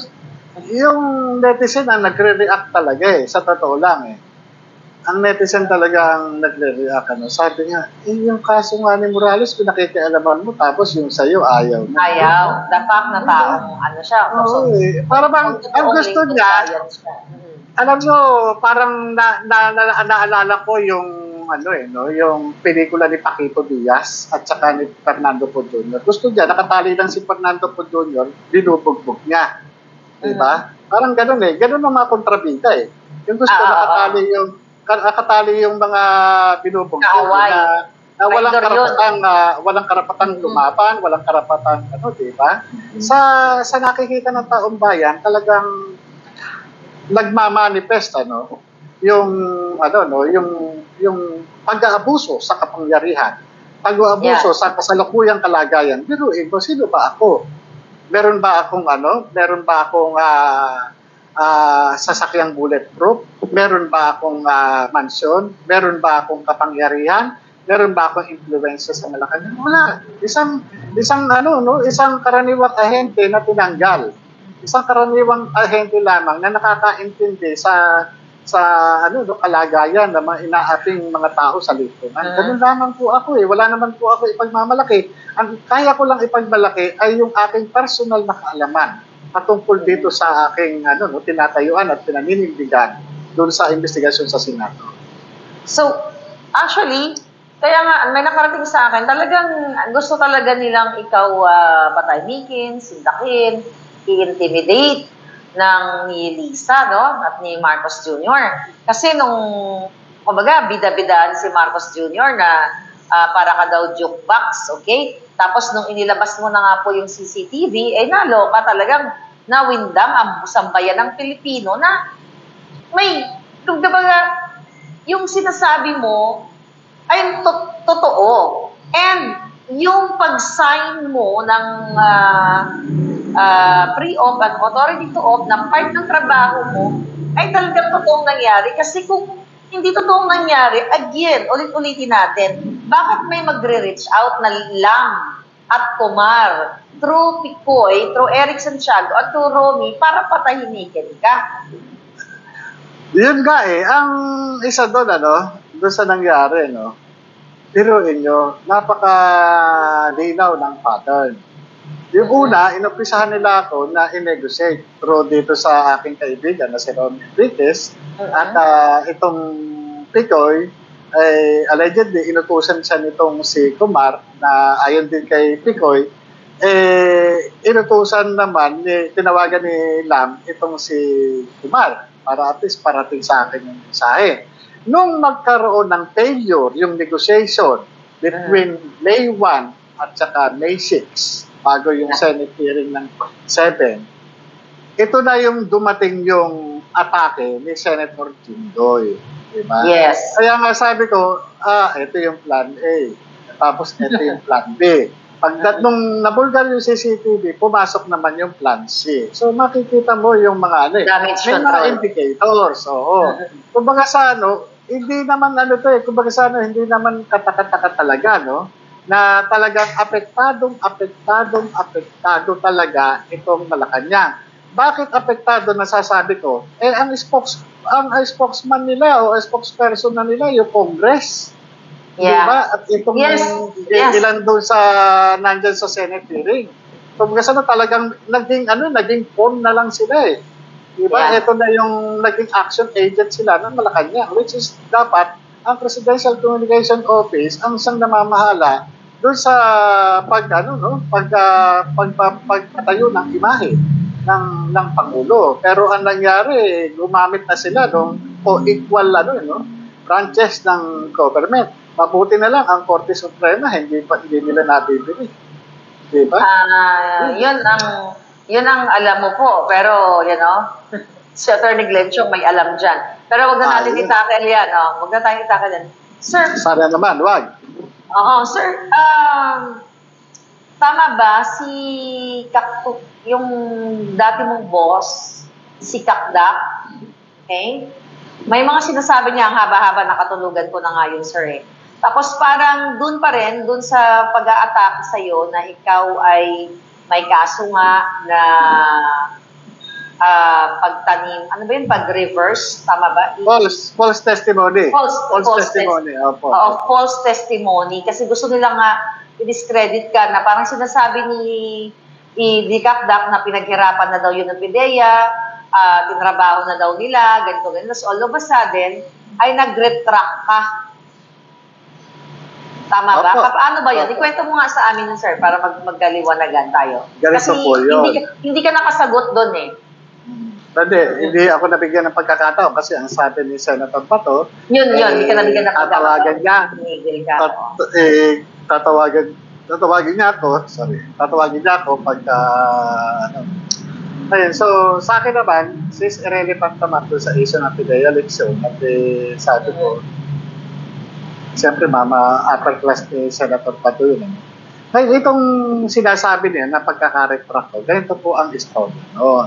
yung netizen ang nagre-react talaga eh, sa totoo lang eh. Ang netizen talaga ang nagre-react. Ano. Sabi nga, eh, yung kaso nga ni Morales, pinakikialaman mo, tapos yung sa'yo, ayaw mo. Ayaw. Dapat na taong ano siya. Oo eh. Para bang, ang gusto niya, Mm-hmm. alam nyo, parang na, na, na, naalala ko yung ano eh, no, yung pelikula ni Paquito Diaz at saka ni Fernando Po Jr. Gusto niya, nakatali lang si Fernando Po Jr., binubugbog niya. Di ba? Parang ganun eh. Ganun ang mga kontrabida eh. Yung gusto Ah, ah, nakatali yung nakatali yung mga binubugbog Kaaway. na, na walang yun. karapatang ah, walang karapatang Mhm. lumaban, walang karapatang ano, di ba? Sa sa nakikita ng taong bayan, talagang nagmamanifest ano yung ano no yung yung pag-aabuso sa kapangyarihan pag-aabuso Yeah. sa kasalukuyang kalagayan biruin mo sino ba ako meron ba akong ano meron ba akong ah, ah, sasakyang bulletproof meron ba akong ah, mansyon meron ba akong kapangyarihan meron ba akong influensya sa Malacanang wala isang isang ano no isang karaniwang ahente na tinanggal isang karaniwang ahente lamang na nakakaintindi sa sa ano no, kalagayan ng mga inaating mga tao sa lipunan. Mm. Ganun lamang po ako eh. Wala naman po ako ipagmamalaki. Ang kaya ko lang ipagmalaki ay yung aking personal na kaalaman patungkol dito sa aking ano no, tinatayuan at pinaninindigan doon sa investigasyon sa Senado. So, actually, kaya nga, may nakarating sa akin, talagang gusto talaga nilang ikaw uh, patahimikin, sindakin, i-intimidate ng ni Lisa, no? At ni Marcos Jr. Kasi nung, kumbaga, bida-bidaan si Marcos Jr. na ah, para ka daw jukebox, okay? Tapos nung inilabas mo na nga po yung CCTV, eh naloka talagang nawindang ang sambayan ng Pilipino na may, kung diba, yung sinasabi mo ay to- totoo. And yung pag-sign mo ng ah, ah, pre-op at authority to op na part ng trabaho mo ay talagang totoong nangyari. Kasi kung hindi totoong nangyari, again, ulit-ulitin natin, bakit may magre-reach out na lang at kumar through Picoy, through Eric Santiago, at through Romy para patahimikin ka? Yun nga eh, ang isa doon ano, doon sa nangyari, no, biruin nyo, napaka-linaw ng pattern. Yung una, inumpisahan nila ako na i-negotiate through dito sa aking kaibigan na si Ron Enriquez at ah, itong Picoy, ay allegedly inutusan siya nitong si Kumar na ayon din kay Picoy, eh, inutusan naman, ni, tinawagan ni Lam itong si Kumar para at least parating sa akin yung mensahe. Nung magkaroon ng failure yung negotiation between May 1 at saka May 6, bago yung Senate hearing ng 7, ito na yung dumating yung atake ni Senator Jinggoy. Diba? Yes. Kaya nga sabi ko, ah, ito yung plan A. Tapos ito yung plan B. Pagdat nung nabulgar yung CCTV, pumasok naman yung plan C. So makikita mo yung mga ano eh. Damage May mga control. indicators. Oo. Kumbaga sa ano, hindi naman ano to eh, kumbaga sa ano, hindi naman katakataka talaga, no? Na talagang apektadong, apektadong, apektado talaga itong Malacanang. Bakit apektado nasasabi ko? Eh, ang spokes ang spokesman nila o spokesperson na nila yung Congress. Yeah. Diba? At itong Yes. Yes. ilan doon sa nandyan sa Senate hearing. Kumbaga sa ano, talagang naging ano, naging phone na lang sila eh. Diba? Yeah. Ito na yung naging action agent sila ng Malacanang which is dapat ang Presidential Communication Office ang siyang namamahala doon sa pag ano no pag uh, pag, pag, pagpatayo ng imahe ng ng pangulo pero ang nangyari gumamit na sila ng o equal ano no branches ng government mabuti na lang ang Korte Suprema hindi pa hindi nila nabibili di ba Ah, yun ang yun ang alam mo po, pero you know, si Attorney Glenn Chong may alam diyan. Pero wag na natin Ah, itakel yan, oh. Wag na tayo itakel yan. Sir, Sana naman, wag. Oo, sir. Um, tama ba si Kaktu, yung dati mong boss, si Kakdak, okay? May mga sinasabi niya ang haba-haba nakatulugan ko na nga yun, sir eh. Tapos parang dun pa rin, dun sa pag-a-attack sa'yo na ikaw ay may kaso nga na ah, pagtanim, ano ba yun, pag-reverse, tama ba? False, false testimony. False- false testimony. Opo. Oo, false testimony. Kasi gusto nila nga i-discredit ka na parang sinasabi ni i Dikakdak na pinaghirapan na daw yun ng PIDEA, uh, tinrabaho na daw nila, ganito, ganito. So all of a sudden, ay nag-retract ka. Tama ba? Opo. Pa- Paano ba yun? Opo. Ikwento mo nga sa amin sir, para mag magkaliwanagan tayo. Ganito Kasi po yun. Hindi, ka- hindi ka nakasagot doon eh. Hindi, hindi ako nabigyan ng pagkakataon kasi ang sabi ni Senator Pato, Yun, yun. Hindi ka Eh, nabigyan ng tatawagan niya. Tumigil ka. tat, eh, tatawagan, tatawagin niya ako, sorry, tatawagin niya ako pagka, ano, Ayun, so sa akin naman, since irrelevant naman doon sa issue ng PIDEA election, at eh, sabi ko, siyempre mama, upper class ni Senator Pato yun. ano. Ngayon, itong sinasabi niya na pagkakaretract ko, ganito po ang story noon.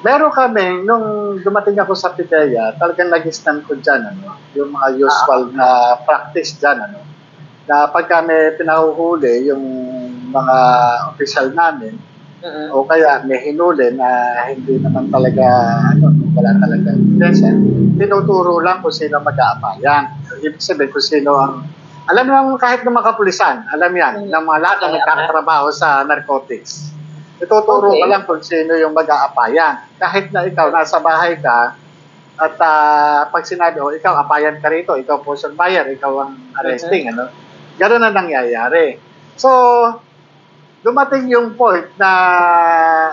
Meron kami, nung dumating ako sa PIDEA, talagang nagistan ko dyan, ano, yung mga usual na practice dyan, ano, na pag kami pinahuhuli yung mga official namin, Mm-mm. o kaya may hinuli na hindi naman talaga, ano, wala talaga ebidensya, tinuturo lang kung sino mag-aapayan. Ibig sabihin kung sino ang, alam mo kahit ng mga kapulisan, alam yan, Mm. ng mga lahat na Okay, nagkakatrabaho sa narcotics. Ituturo Okay. ka lang kung sino yung mag-aapayan. Kahit na ikaw nasa bahay ka, at ah, pag sinabi, oh, ikaw apayan ka rito, ikaw portion buyer, ikaw ang arresting, ano? Ganun na nangyayari. So, dumating yung point na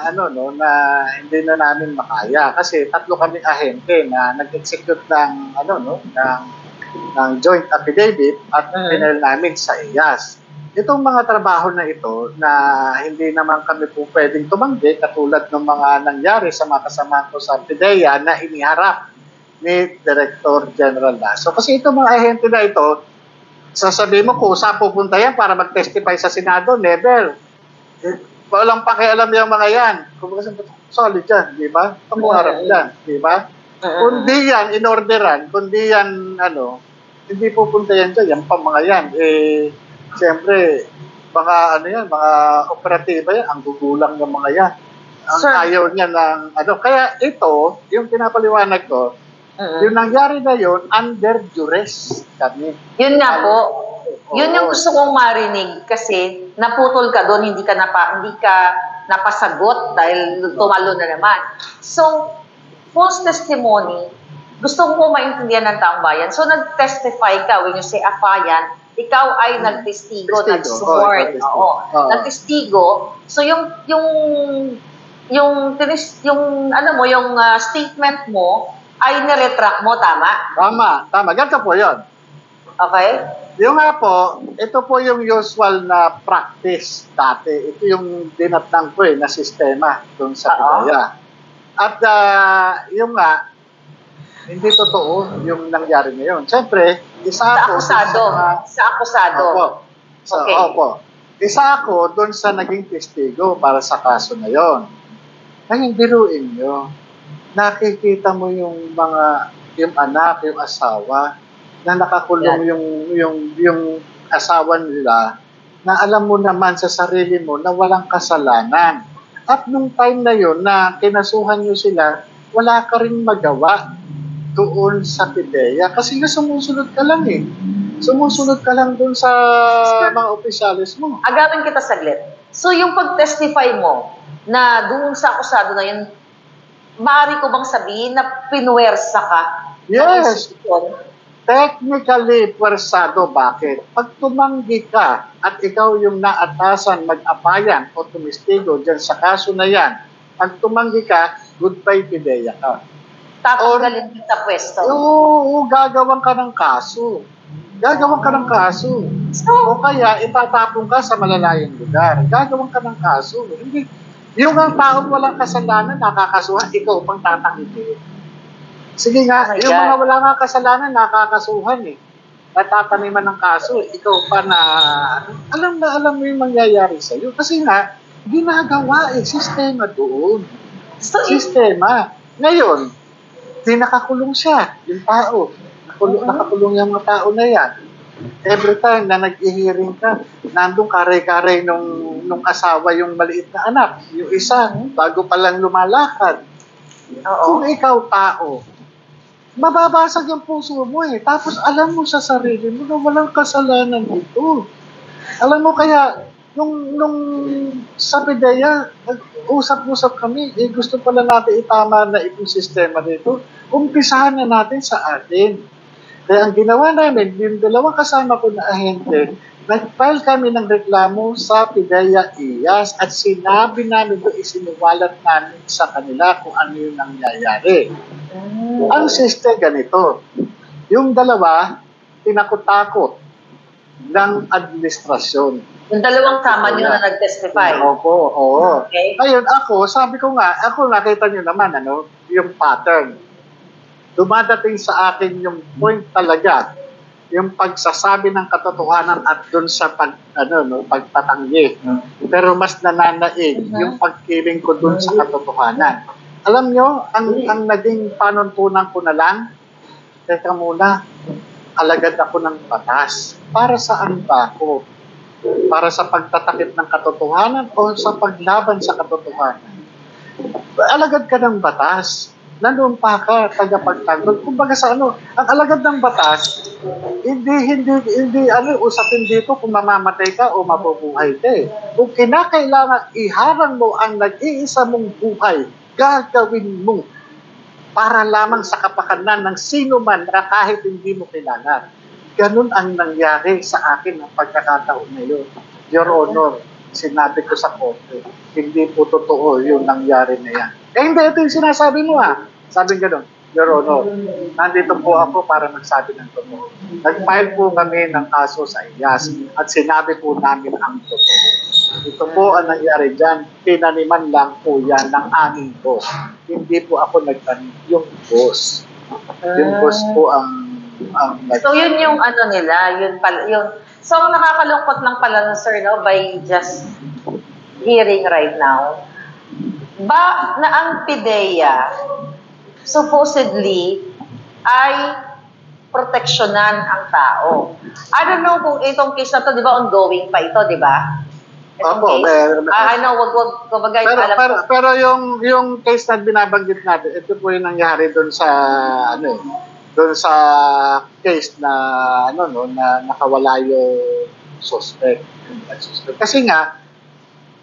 ano no na hindi na namin makaya kasi tatlo kami ahente na nag-execute ng ano no ng ng joint affidavit at Mhm. pinel namin sa IAS. Itong mga trabaho na ito na hindi naman kami po pwedeng tumanggi katulad ng mga nangyari sa mga kasama ko sa PIDEA na iniharap ni Director General Lasso. Kasi itong mga ahente na ito, sasabihin mo kung saan pupunta yan para mag-testify sa Senado, never. Walang pakialam yung mga yan. Kung kasi solid yan, di ba? Mm. yan, di ba? Mm-mm. Kundi yan, in-orderan, kundi yan, ano, hindi pupunta yan dyan, yan pa mga yan. Eh, siyempre, mga ano yan, mga operatiba yan, ang gugulang ng mga yan. Ang Sir. ayaw niya ng, ano, kaya ito, yung pinapaliwanag ko, Mm-mm. yung nangyari na yun, under duress kami. Yun nga po. Yun yung Oo. gusto kong marinig kasi naputol ka doon, hindi ka napa, hindi ka napasagot dahil tumalo na naman. So, false testimony, gusto ko maintindihan ng taong bayan. So, nag-testify ka when you say apayan, ikaw ay nagtestigo, Testigo. nag-support. Oo. Oo. Nagtestigo. So, yung, yung, yung, tinis, yung, ano mo, yung ah, statement mo, ay niretract mo, tama? Tama, tama. Ganito po yun. Okay? Yung nga po, ito po yung usual na practice dati. Ito yung dinatnang ko eh, na sistema doon sa Oo. Pidaya. At ah, yung nga, hindi totoo yung nangyari ngayon. Siyempre, isa Sa ako... akusado. sa- Sa akusado. Opo. So, Okay. Opo. Isa ako doon sa naging testigo para sa kaso na yon. Ngayon, biruin nyo. Nakikita mo yung mga, yung anak, yung asawa, na nakakulong yung, yung, yung asawa nila, na alam mo naman sa sarili mo na walang kasalanan. At nung time na yon na kinasuhan nyo sila, wala ka rin magawa doon sa PIDEA kasi nga sumusunod ka lang eh. Sumusunod ka lang doon sa mga opisyalis mo. Agamin kita saglit. So, yung pag-testify mo na doon sa akusado na yun, maaari ko bang sabihin na pinuwersa ka? Yes. institusyon? Technically, pwersado. Bakit? Pag tumanggi ka at ikaw yung naatasan mag-apayan o tumistigo dyan sa kaso na yan, pag tumanggi ka, goodbye PIDEA ka. Tatanggalin kita pwesto. Oo, gagawan ka ng kaso. Gagawan ka ng kaso. So, O kaya, itatapon ka sa malalayang lugar. Gagawin ka ng kaso. Hindi. Yung ang taong walang kasalanan, nakakasuhan, ikaw pang tatangitin. Sige nga, Oh yung God. mga wala nga kasalanan, nakakasuhan eh. natataniman ng kaso, ikaw pa na, alam na alam mo yung mangyayari sa'yo. Kasi nga, ginagawa eh, sistema doon. So, Sistema. Ngayon, di nakakulong siya, yung tao. Nakulong, nakakulong yung mga tao na yan. Every time na nag-hearing ka, nandun kare-kare nung, nung asawa yung maliit na anak. Yung isa, bago pa lang lumalakad. oo. Kung ikaw tao, mababasag yung puso mo eh. Tapos alam mo sa sarili mo na walang kasalanan dito. Alam mo kaya, nung, nung sa PIDEA, usap-usap kami, eh, gusto pala natin itama na itong sistema dito. Umpisahan na natin sa atin. Kaya ang ginawa namin, yung dalawang kasama ko na ahente, nag-file kami ng reklamo sa PIDEA IAS at sinabi namin doon, isinuwalat namin sa kanila kung ano yung nangyayari. Mm. Ang system ganito, yung dalawa, tinakot-takot ng administrasyon. Yung dalawang sama nyo na nag-testify. Opo, oo. Okay. Ngayon ako, sabi ko nga, ako nakita nyo naman, ano, yung pattern. Dumadating sa akin yung point talaga, yung pagsasabi ng katotohanan at dun sa pag, ano, no, pagtatanggi. Pero mas nananaig Mhm. yung pagkiling ko dun sa katotohanan. Alam nyo, ang, ang naging panuntunan ko na lang, teka muna, alagad ako ng batas. Para saan ba ako? Para sa pagtatakip ng katotohanan o sa paglaban sa katotohanan? Alagad ka ng batas. Nandun pa ka, tagapagtanggol. Kumbaga sa ano, ang alagad ng batas, hindi, hindi, hindi, ano, usapin dito kung mamamatay ka o mabubuhay ka eh. Kung kinakailangan iharang mo ang nag-iisa mong buhay, gagawin mo para lamang sa kapakanan ng sino man na kahit hindi mo kilala. Ganun ang nangyari sa akin ng pagkakataon na yun. Your Honor, sinabi ko sa korte, hindi po totoo yung nangyari na yan. Eh hindi, ito yung sinasabi mo ah. Sabi ganun, Your Honor, nandito po ako para magsabi ng totoo. Nag-file po kami ng kaso sa IAS at sinabi po namin ang totoo. Ito po ang nangyari dyan. Pinaniman lang po yan ng aming boss. Hindi po ako nagtanim. Yung boss. Yung boss po ang ang nag- So yun yung ano nila, yun pala, yung So ang nakakalungkot lang pala no sir no by just hearing right now ba na ang PIDEA supposedly ay proteksyonan ang tao. I don't know kung itong case na to, di ba, ongoing pa ito, di ba? Opo, case. meron- meron. Ah, I know, wag, wag, kumbaga, pero, alam pero, ko. pero yung yung case na binabanggit natin, ito po yung nangyari doon sa ano eh, doon sa case na ano no na nakawala yung suspect. Kasi nga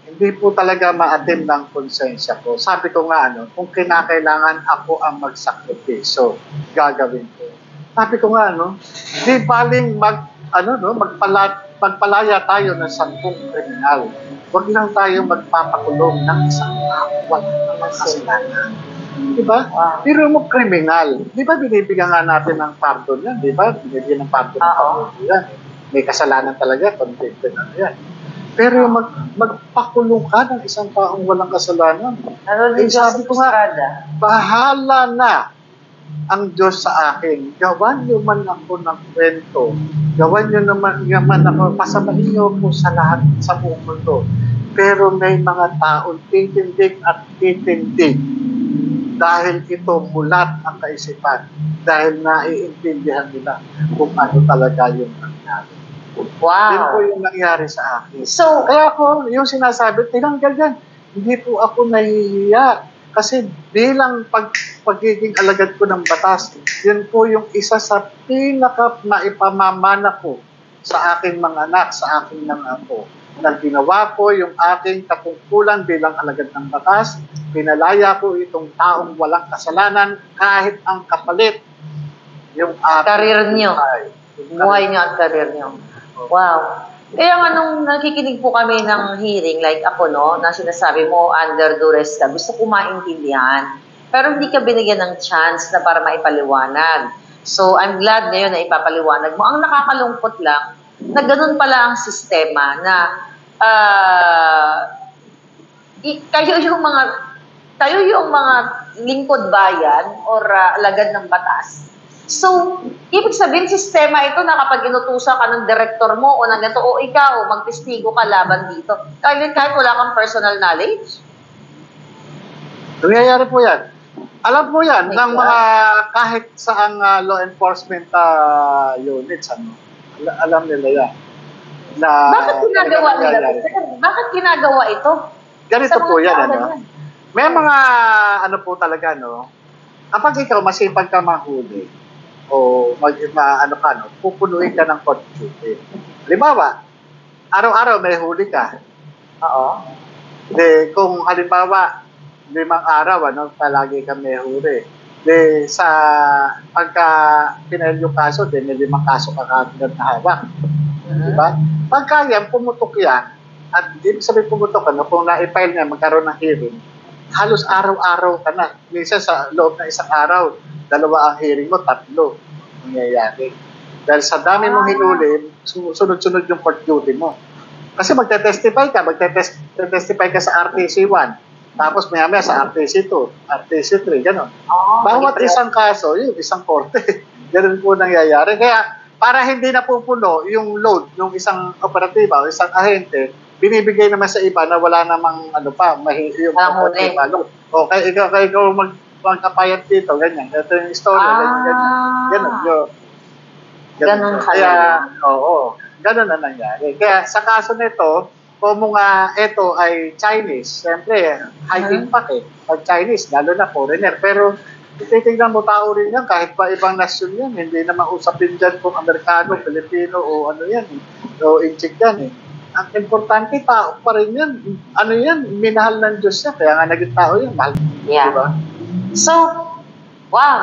hindi po talaga ma-attend ng konsensya ko. Sabi ko nga ano, kung kinakailangan ako ang magsakripisyo, gagawin ko. Sabi ko nga ano, di baling mag ano no, magpala, magpalaya tayo ng sampung kriminal. Huwag lang tayo magpapakulong ng isang tao. Wala naman kasalanan. Di ba? Wow. Pero mo kriminal. Di ba binibigyan nga natin ng pardon yan? Di ba? Binibigyan ng pardon Oo. yan. May kasalanan talaga, convicted na yan. Pero yung mag, magpakulong ka ng isang taong walang kasalanan, Ano Eh, sabi ko nga, bahala na ang Diyos sa akin. Gawan niyo man ako ng kwento. Gawan niyo naman, naman ako, pasamahin niyo ako sa lahat sa buong mundo. Pero may mga taong titindig at titindig dahil ito mulat ang kaisipan. Dahil naiintindihan nila kung ano talaga yung nangyari. Yun po Wow. yung nangyari sa akin. So, Kaya ako, yung sinasabi, tinanggal yan. Hindi po ako nahihiya. Kasi bilang pag, pagiging alagad ko ng batas, yun po yung isa sa pinaka maipamamana ko sa aking mga anak, sa aking mga apo. Na ginawa ko yung aking katungkulan bilang alagad ng batas, pinalaya ko itong taong walang kasalanan kahit ang kapalit yung aking Karir niyo. buhay. Karir niyo at career niyo. Wow. Kaya nga nung nakikinig po kami ng hearing, like ako, no, na sinasabi mo, under duress ka, gusto ko maintindihan. Pero hindi ka binigyan ng chance na para maipaliwanag. So, I'm glad ngayon na ipapaliwanag mo. Ang nakakalungkot lang, na ganun pala ang sistema na i- kayo yung mga kayo yung mga lingkod bayan or ah, alagad ng batas So, ibig sabihin, sistema ito na kapag inutusan ka ng director mo o ng ganito, o ikaw, magtestigo ka laban dito. Kahit, kahit wala kang personal knowledge. Nangyayari po yan. Alam po yan ng God. mga kahit saang ah, law enforcement ah, units. Ano, alam nila yan. Na, Bakit ginagawa nila? Bakit ginagawa ito? Ganito po yan. Ano? May mga ano po talaga no. Kapag ikaw masipag ka mahuli o mag ma, ano ka no, pupunuin ka ng duty. Halimbawa, araw-araw may huli ka. Oo. De, kung halimbawa, limang araw, ano, palagi ka may huli. De, sa pagka pinail yung kaso, de, may limang kaso ka kagad na hawak. Di ba? Pagka yan, pumutok yan, at ibig sabihin pumutok ka, no, kung na-file niya, magkaroon ng hearing, halos araw-araw ka na. Minsan sa loob ng isang araw, dalawa ang hearing mo, tatlo nangyayari. Dahil sa dami mong Ah. hinuli, su- sunod-sunod yung court duty mo. Kasi magte-testify ka, magte-testify ka sa RTC 1, tapos maya-maya sa RTC 2, RTC 3, gano'n. Oo, Bawat isang kaso, yun, isang korte. Ganun po nangyayari. Kaya, para hindi na pupuno yung load ng isang operatiba o isang ahente, binibigay naman sa iba na wala namang ano pa, mahi, yung huli. operatiba load. O, kaya ikaw, kaya ikaw mag, magkapayat dito, ganyan. Ito yung story, ganyan, ganyan. Ah. Ganun, yun. Ganun pala Kaya, yun. oo, ganun na nangyari. Kaya sa kaso nito, kung mga ito ay Chinese, siyempre, high impact eh. Pag Chinese, lalo na foreigner. Pero, titignan mo tao rin yan, kahit pa ibang nasyon yan, hindi naman usapin dyan kung Amerikano, Pilipino, o ano yan, eh. o inchik yan eh. Ang importante, tao pa rin yan. Ano yan, minahal ng Diyos yan. Kaya nga naging tao yan, mahal. Yeah. Diba? So, wow,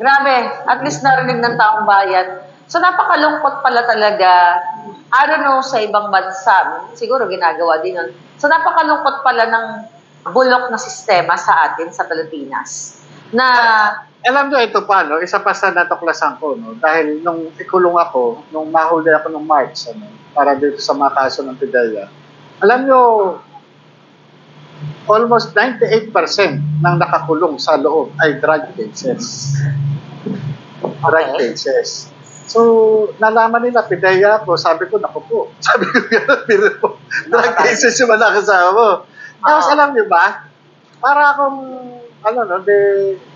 grabe. At least narinig ng taong bayan. So, napakalungkot pala talaga. I don't know sa ibang bansa, siguro ginagawa din yun. So, napakalungkot pala ng bulok na sistema sa atin sa Pilipinas. Na, Alam nyo, ito pa, no? isa pa sa natuklasan ko, no? dahil nung ikulong ako, nung mahuli ako nung March, ano, para dito sa mga kaso ng PIDEA, alam nyo, almost 98% ng nakakulong sa loob ay drug cases. Drug cases. So, nalaman nila, PIDEA ako, sabi ko, naku po. Sabi ko, gano'n, pero po, drug cases yung mga kasama mo. Tapos Oo. alam nyo ba, para akong, ano no, de,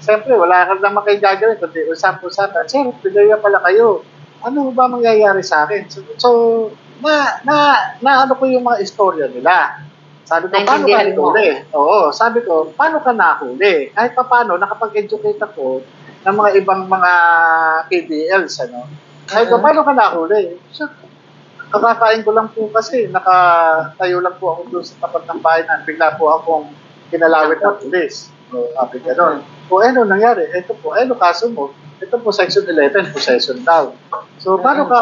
siyempre, wala ka naman kayo gagawin, kundi usap-usapan. Sir, PIDEA pala kayo. Ano ba mangyayari sa akin? So, so na, na, na ano ko yung mga istorya nila. Sabi ko, paano ka nahuli? Oo, sabi ko, paano ka nahuli? Kahit pa paano, nakapag-educate ako ng mga ibang mga KDLs, ano? Ko, Mhm. paano ka nahuli? So, kakakain ko lang po kasi, nakatayo lang po ako doon sa tapat ng bahay na bigla po akong kinalawit ng pulis. O, sabi gano'n. O, ano nangyari? Ito po, ano kaso mo? Ito po, section 11, possession daw. So, paano ka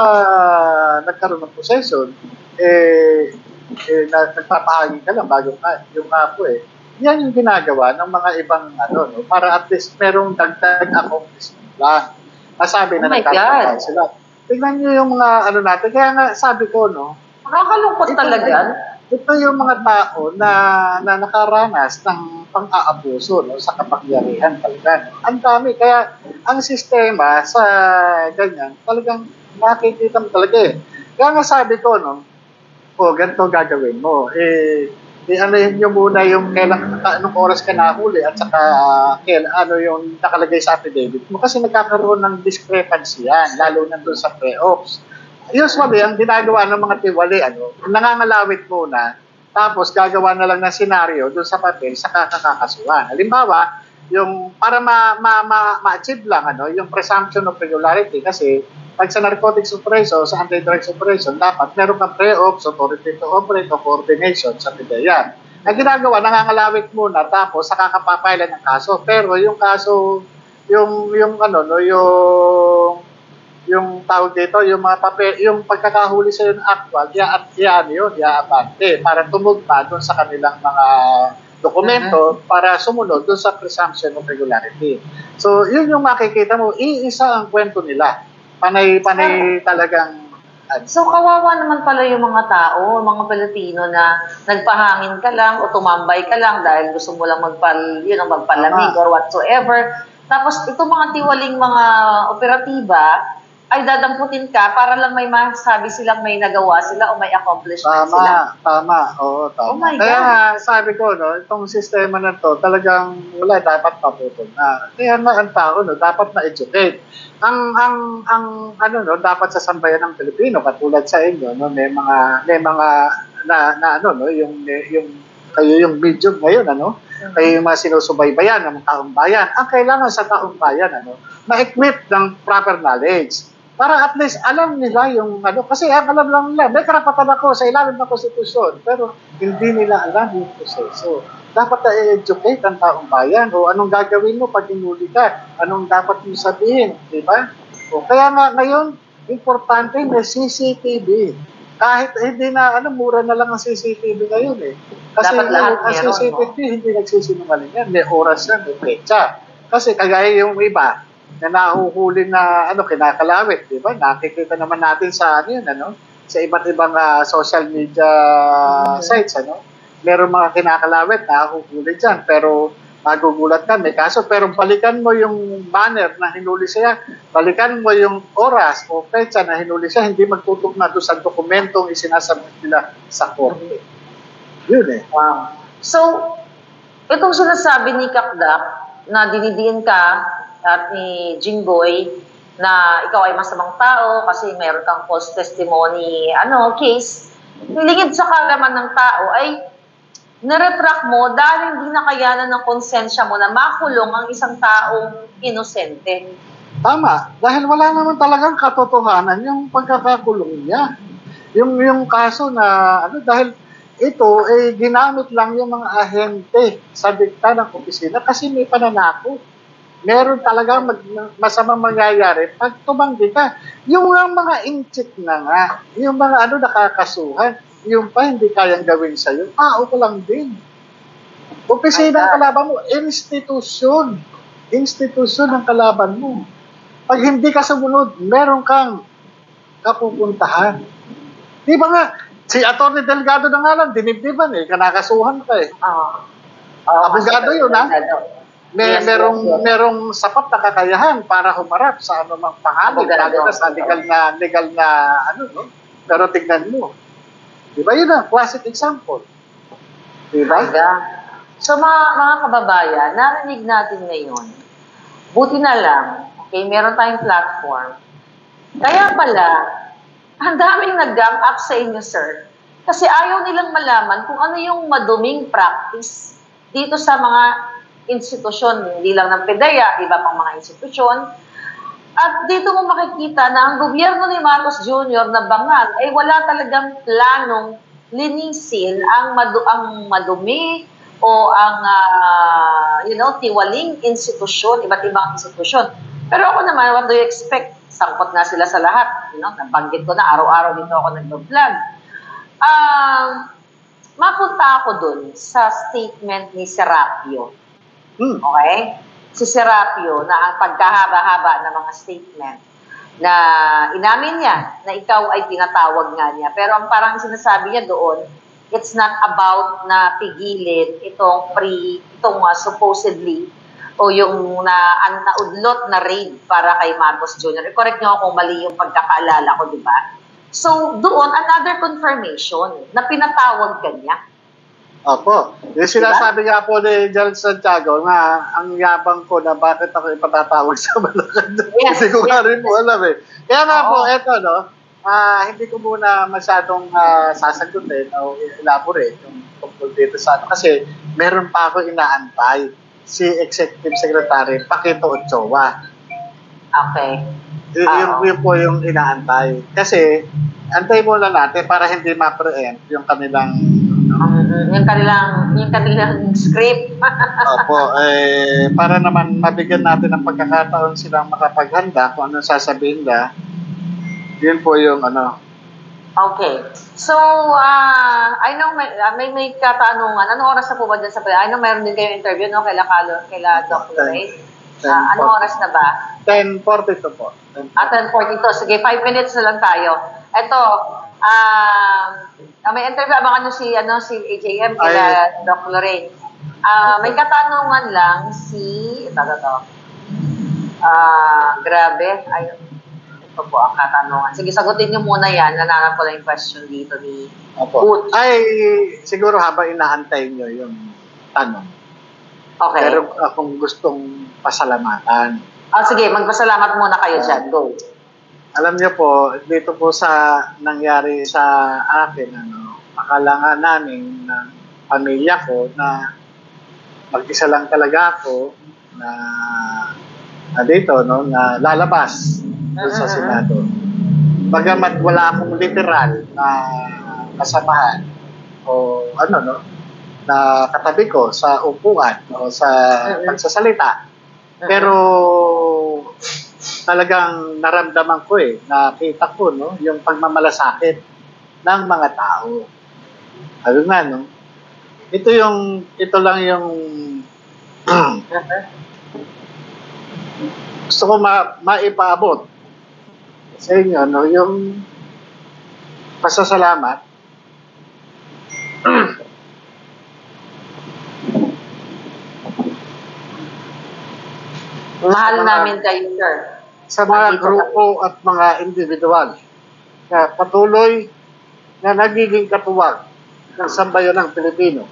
nagkaroon ng possession? Eh, eh na, nagpapahagi ka lang bago ka. Yung nga po eh. Yan yung ginagawa ng mga ibang ano, no? para at least merong dagdag accomplishment lang. Masabi na Oh God. sila. Tignan nyo yung mga ano natin. Kaya nga sabi ko, no, nakakalungkot talaga. ito yung mga tao na, na nakaranas ng pang-aabuso no, sa kapangyarihan talaga. Ang dami. Kaya ang sistema sa ganyan, talagang nakikita mo talaga eh. Kaya nga sabi ko, no, o ganito gagawin mo. Eh, eh ano yun yung muna yung kailan, ka- anong oras ka nahuli at saka kailan, ano yung nakalagay sa affidavit mo. Kasi nagkakaroon ng discrepancy yan, lalo na doon sa pre-ops. Usually, ang ginagawa ng mga tiwali, ano, nangangalawit muna, tapos gagawa na lang ng senaryo doon sa papel sa kakakasuhan. Halimbawa, yung para ma, ma, ma, ma-achieve lang ano, yung presumption of regularity kasi pag sa narcotics operation, sa anti-drugs operation, dapat meron kang pre-ops, authority to operate, o coordination sa PIDEA. Ang ginagawa, nangangalawit muna, tapos saka kapapailan ng kaso. Pero yung kaso, yung, yung ano, no, yung yung tawag dito, yung mga papel, yung pagkakahuli sa yung actual, ya yan yun, yaabante, para tumugma doon sa kanilang mga dokumento para sumunod doon sa presumption of regularity. So, yun yung makikita mo, iisa ang kwento nila. Panay-panay talagang So, kawawa naman pala yung mga tao, mga Pilipino na nagpahangin ka lang o tumambay ka lang dahil gusto mo lang magpal, yun, ang magpalamig Tama. or whatsoever. Tapos itong mga tiwaling mga operatiba, ay dadamputin ka para lang may masabi silang may nagawa sila o may accomplishment Tama, sila. tama. Oo, tama. Oh my Kaya God. nga, sabi ko, no, itong sistema na to, talagang wala, dapat paputol na. Kaya nga ang tao, no, dapat na-educate. Ang, ang, ang, ano, no, dapat sa sambayan ng Pilipino, katulad sa inyo, no, may mga, may mga, na, na ano, no, yung, yung, kayo yung medium ngayon, ano, kayo yung mga sinusubaybayan ng taong bayan. Ang kailangan sa taong bayan, ano, ma-equip ng proper knowledge. Para at least alam nila yung ano, kasi ang alam lang nila, may karapatan ako sa ilalim ng konstitusyon, pero hindi nila alam yung proseso. Dapat na-educate ang taong bayan o anong gagawin mo pag hinuli ka, anong dapat mo sabihin, di ba? O, kaya nga ngayon, importante may CCTV. Kahit hindi na, ano, mura na lang ang CCTV ngayon eh. Kasi Dapat lahat ang CCTV, hindi nagsisinungaling yan. May oras yan, may petsa. Kasi kagaya yung iba, na nahuhuli na ano kinakalawit, di ba? Nakikita naman natin sa ano yun, ano? Sa iba't ibang ah, social media sites, ano? Meron mga kinakalawit na nahuhuli diyan, pero magugulat ka, may kaso. Pero balikan mo yung banner na hinuli siya, balikan mo yung oras o petsa na hinuli siya, hindi magtutugma doon sa dokumentong isinasabit nila sa korte. Yun eh. Wow. So, itong sinasabi ni Kakdak na dinidiin ka at ni Jinggoy na ikaw ay masamang tao kasi meron kang false testimony ano case, nilingid sa kalaman ng tao ay naretract mo dahil hindi nakayanan ng konsensya mo na makulong ang isang taong inosente. Tama. Dahil wala naman talagang katotohanan yung pagkakakulong niya. Yung, yung kaso na, ano, dahil ito, eh, ginamit lang yung mga ahente sa dikta ng opisina kasi may pananako. Meron talaga mag, masamang mangyayari pag tumanggi ka. Yung mga inchik na nga, yung mga ano nakakasuhan, yung pa hindi kayang gawin sa'yo, tao ko lang din. Opisina ang kalaban mo, institusyon. Institusyon ang kalaban mo. Pag hindi ka sumunod, meron kang kapupuntahan. Di ba nga, si Atty. Delgado na nga lang, dinibdiban eh, kanakasuhan ka eh. Ah. Abogado yun, ha? May, Yes, merong, yes, yes. merong sapat na kakayahan para humarap sa anumang pangalan, lalo na sa legal na, legal na, ano, no? Pero tignan mo. Di ba yun ang classic example? Di ba? So mga, mga kababayan, narinig natin ngayon, buti na lang, okay, meron tayong platform. Kaya pala, ang daming nag-gang up sa inyo, sir. Kasi ayaw nilang malaman kung ano yung maduming practice dito sa mga institusyon, hindi lang ng PDEA, iba pang mga institusyon. At dito mo makikita na ang gobyerno ni Marcos Jr. na bangal ay wala talagang planong linisin ang, madu- ang madumi o ang ah, you know tiwaling institusyon, iba't ibang institusyon. Pero ako naman, what do you expect? Sangkot nga sila sa lahat. You know, nabanggit ko na araw-araw dito ako nag-vlog. Um, mapunta ako dun sa statement ni Serapio. Hmm. Okay? Si Serapio na ang pagkahaba-haba ng mga statement na inamin niya na ikaw ay tinatawag nga niya. Pero ang parang sinasabi niya doon, it's not about na pigilin itong pre, itong uh, supposedly o yung na, ang naudlot na raid para kay Marcos Jr. I-correct niyo ako kung mali yung pagkakaalala ko, di ba? So, doon, another confirmation na pinatawag ka niya. Opo. Yung sinasabi nga po ni Gerald Santiago na ang yabang ko na bakit ako ipatatawag sa Malacan. Yes, hindi ko nga yes, rin po yes. alam eh. Kaya nga po, Oo. eto no, ah, hindi ko muna masyadong ah, sasagutin o elaborate yung tungkol dito sa ano. Kasi meron pa ako inaantay si Executive Secretary Paquito Ochoa. Okay. Y- yun, yun po yung inaantay. Kasi, antay muna natin para hindi ma-preempt yung kanilang Um, yung kanilang, yung kanilang script. Opo, eh, para naman mabigyan natin ng pagkakataon silang makapaghanda kung ano sasabihin nila, yun po yung ano. Okay. So, ah I know may, ah, may, may katanungan. Anong oras na po ba dyan sa I know mayroon din kayong interview, no? Kaila, Kalo, kaila Dr. Ray. Ah, anong oras na ba? 10.42 po. 10:42. At 10.42. Sige, 5 minutes na lang tayo. Ito, um, ah, may interview, abangan nyo si, ano, si AJM kila Ay. Doc Lorraine. Ah, may katanungan lang si, ito, ito, ito. Ah, grabe. Ayun. Ito po ang katanungan. Sige, sagutin niyo muna yan. Nananap ko lang yung question dito ni Opo. Ay, siguro habang inaantay nyo yung tanong. Okay. Pero akong gustong pasalamatan. Ah, sige, magpasalamat muna kayo dyan. Go. Alam niyo po, dito po sa nangyari sa akin, ano, akala nga namin ng pamilya ko na mag-isa lang talaga ako na, na dito, no, na lalabas doon sa Mhm. Senado. Bagamat wala akong literal na kasamahan o ano, no, na katabi ko sa upuan o sa pagsasalita. Pero talagang naramdaman ko eh, nakita ko no, yung pagmamalasakit ng mga tao. Sabi nga no, ito yung ito lang yung gusto ko ma maipaabot sa inyo no, yung pasasalamat Mahal Mga- namin kayo, sir. sa mga grupo at mga individual na patuloy na nagiging katuwag ng sambayan ng Pilipino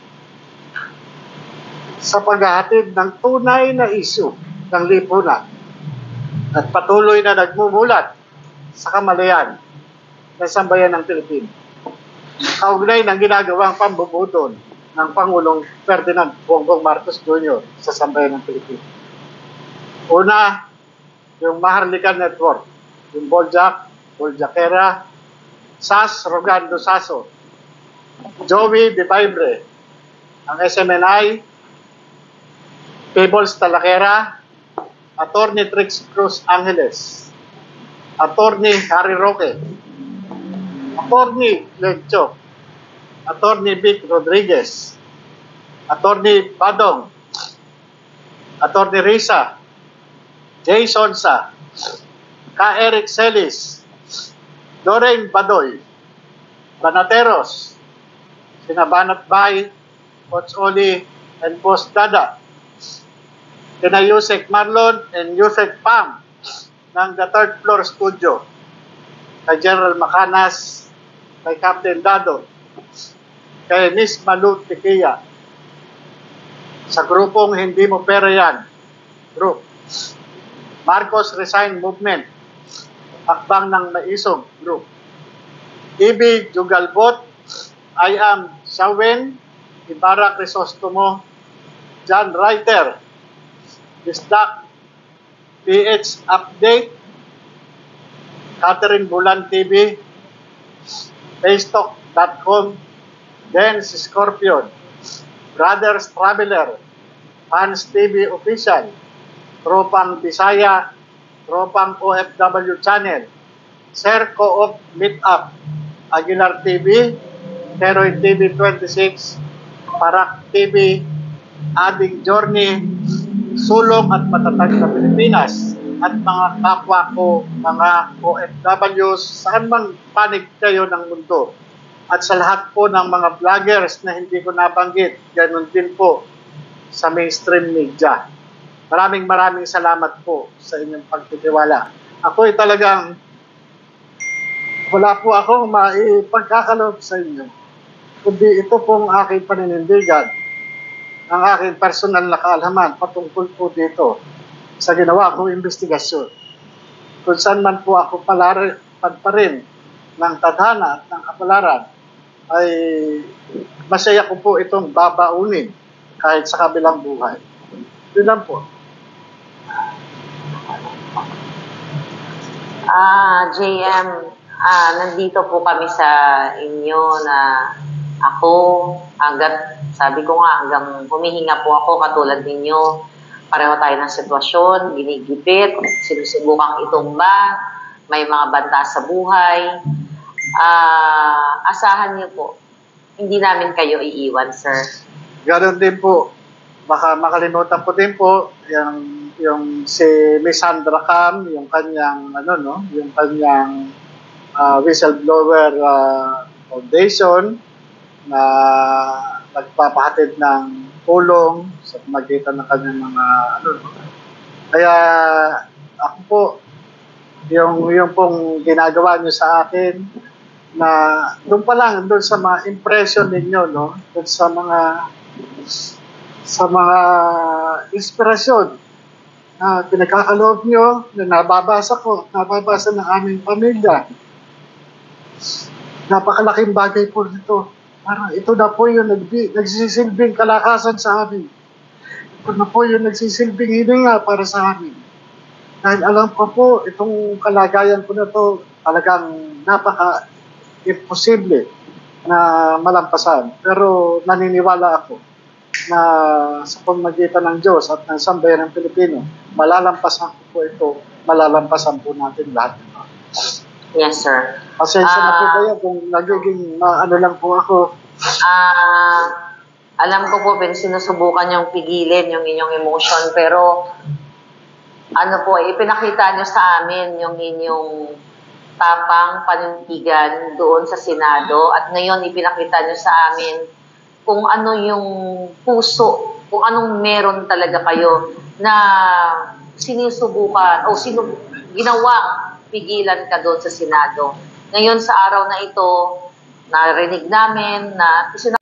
sa paghahatid ng tunay na isyu ng lipunan at patuloy na nagmumulat sa kamalayan ng sambayan ng Pilipino. Kaugnay ng ginagawang pambubudol ng Pangulong Ferdinand Bongbong Marcos Jr. sa sambayan ng Pilipino. Una, yung Maharlika Network, yung Boljak, Boljakera, SAS Rogando Saso, Joey De Vibre, ang SMNI, Peebles Talakera, Attorney Trix Cruz Angeles, Attorney Harry Roque, Attorney Lencho, Attorney Vic Rodriguez, Attorney Badong, Attorney Risa, Jay Sonsa, Ka Eric Celis, Lorraine Badoy, Banateros, Sinabanat Bay, Coach Oli, and Boss Dada, kina Yusek Marlon and Yusek Pam ng The Third Floor Studio, kay General Macanas, kay Captain Dado, kay Miss Malu Tikia, sa grupong Hindi Mo Pera Yan, group, Marcos Resign Movement, Hakbang ng Maisog Group. Ibi Jugalbot, I am Shawen, Ibarra Crisostomo, John Reiter, Bisdak, PH Update, Catherine Bulan TV, Facebook.com, Dance Scorpion, Brothers Traveler, Fans TV Official, Tropang Bisaya, Tropang OFW Channel, Sir Co-op Meetup, Aguilar TV, Teroy TV 26, Parak TV, Ading Journey, Sulong at Matatag sa Pilipinas, at mga kapwa ko, mga OFWs, saan mang panig kayo ng mundo. At sa lahat po ng mga vloggers na hindi ko nabanggit, ganun din po sa mainstream media. Maraming maraming salamat po sa inyong pagtitiwala. Ako ay talagang wala po akong maipagkakaloob sa inyo. Kundi ito pong aking paninindigan, ang aking personal na kaalaman patungkol po dito sa ginawa kong investigasyon. Kung saan man po ako palari, pa rin ng tadhana at ng kapalaran, ay masaya ko po itong babaunin kahit sa kabilang buhay. Yun lang po. Ah, JM, ah, nandito po kami sa inyo na ako, hanggat, sabi ko nga, hanggang humihinga po ako katulad ninyo. Pareho tayo ng sitwasyon, ginigipit, sinusubukang itumba, may mga banta sa buhay. Ah, asahan niyo po, hindi namin kayo iiwan, sir. Ganon din po. Baka makalimutan ko din po yung yung si Miss Cam, yung kanyang ano no, yung kanyang ah, whistleblower ah, foundation na nagpapahatid ng tulong sa magitan ng kanyang mga ano no. Kaya ako po, yung, yung pong ginagawa nyo sa akin, na doon pa lang, doon sa mga impression ninyo, no? Doon sa mga sa mga inspirasyon na pinagkakaloob nyo, na nababasa ko, nababasa ng aming pamilya. Napakalaking bagay po nito. Parang ito na po yung nagbi, nagsisilbing kalakasan sa amin. Ito na po yung nagsisilbing hininga para sa amin. Dahil alam ko po, itong kalagayan ko na to talagang napaka imposible na malampasan. Pero naniniwala ako na sa pamagitan ng Diyos at ng sambayan ng Pilipino, malalampasan ko po ito, malalampasan po natin lahat. Yes, sir. Pasensya na po Ah. kayo kung nagiging ma- ano lang po ako. Ah, alam ko po, pin sinusubukan yung pigilin yung inyong emotion, pero ano po, ipinakita nyo sa amin yung inyong tapang panindigan doon sa Senado at ngayon ipinakita nyo sa amin kung ano yung puso, kung anong meron talaga kayo na sinusubukan o sinu ginawang pigilan ka doon sa Senado. Ngayon sa araw na ito, narinig namin na isin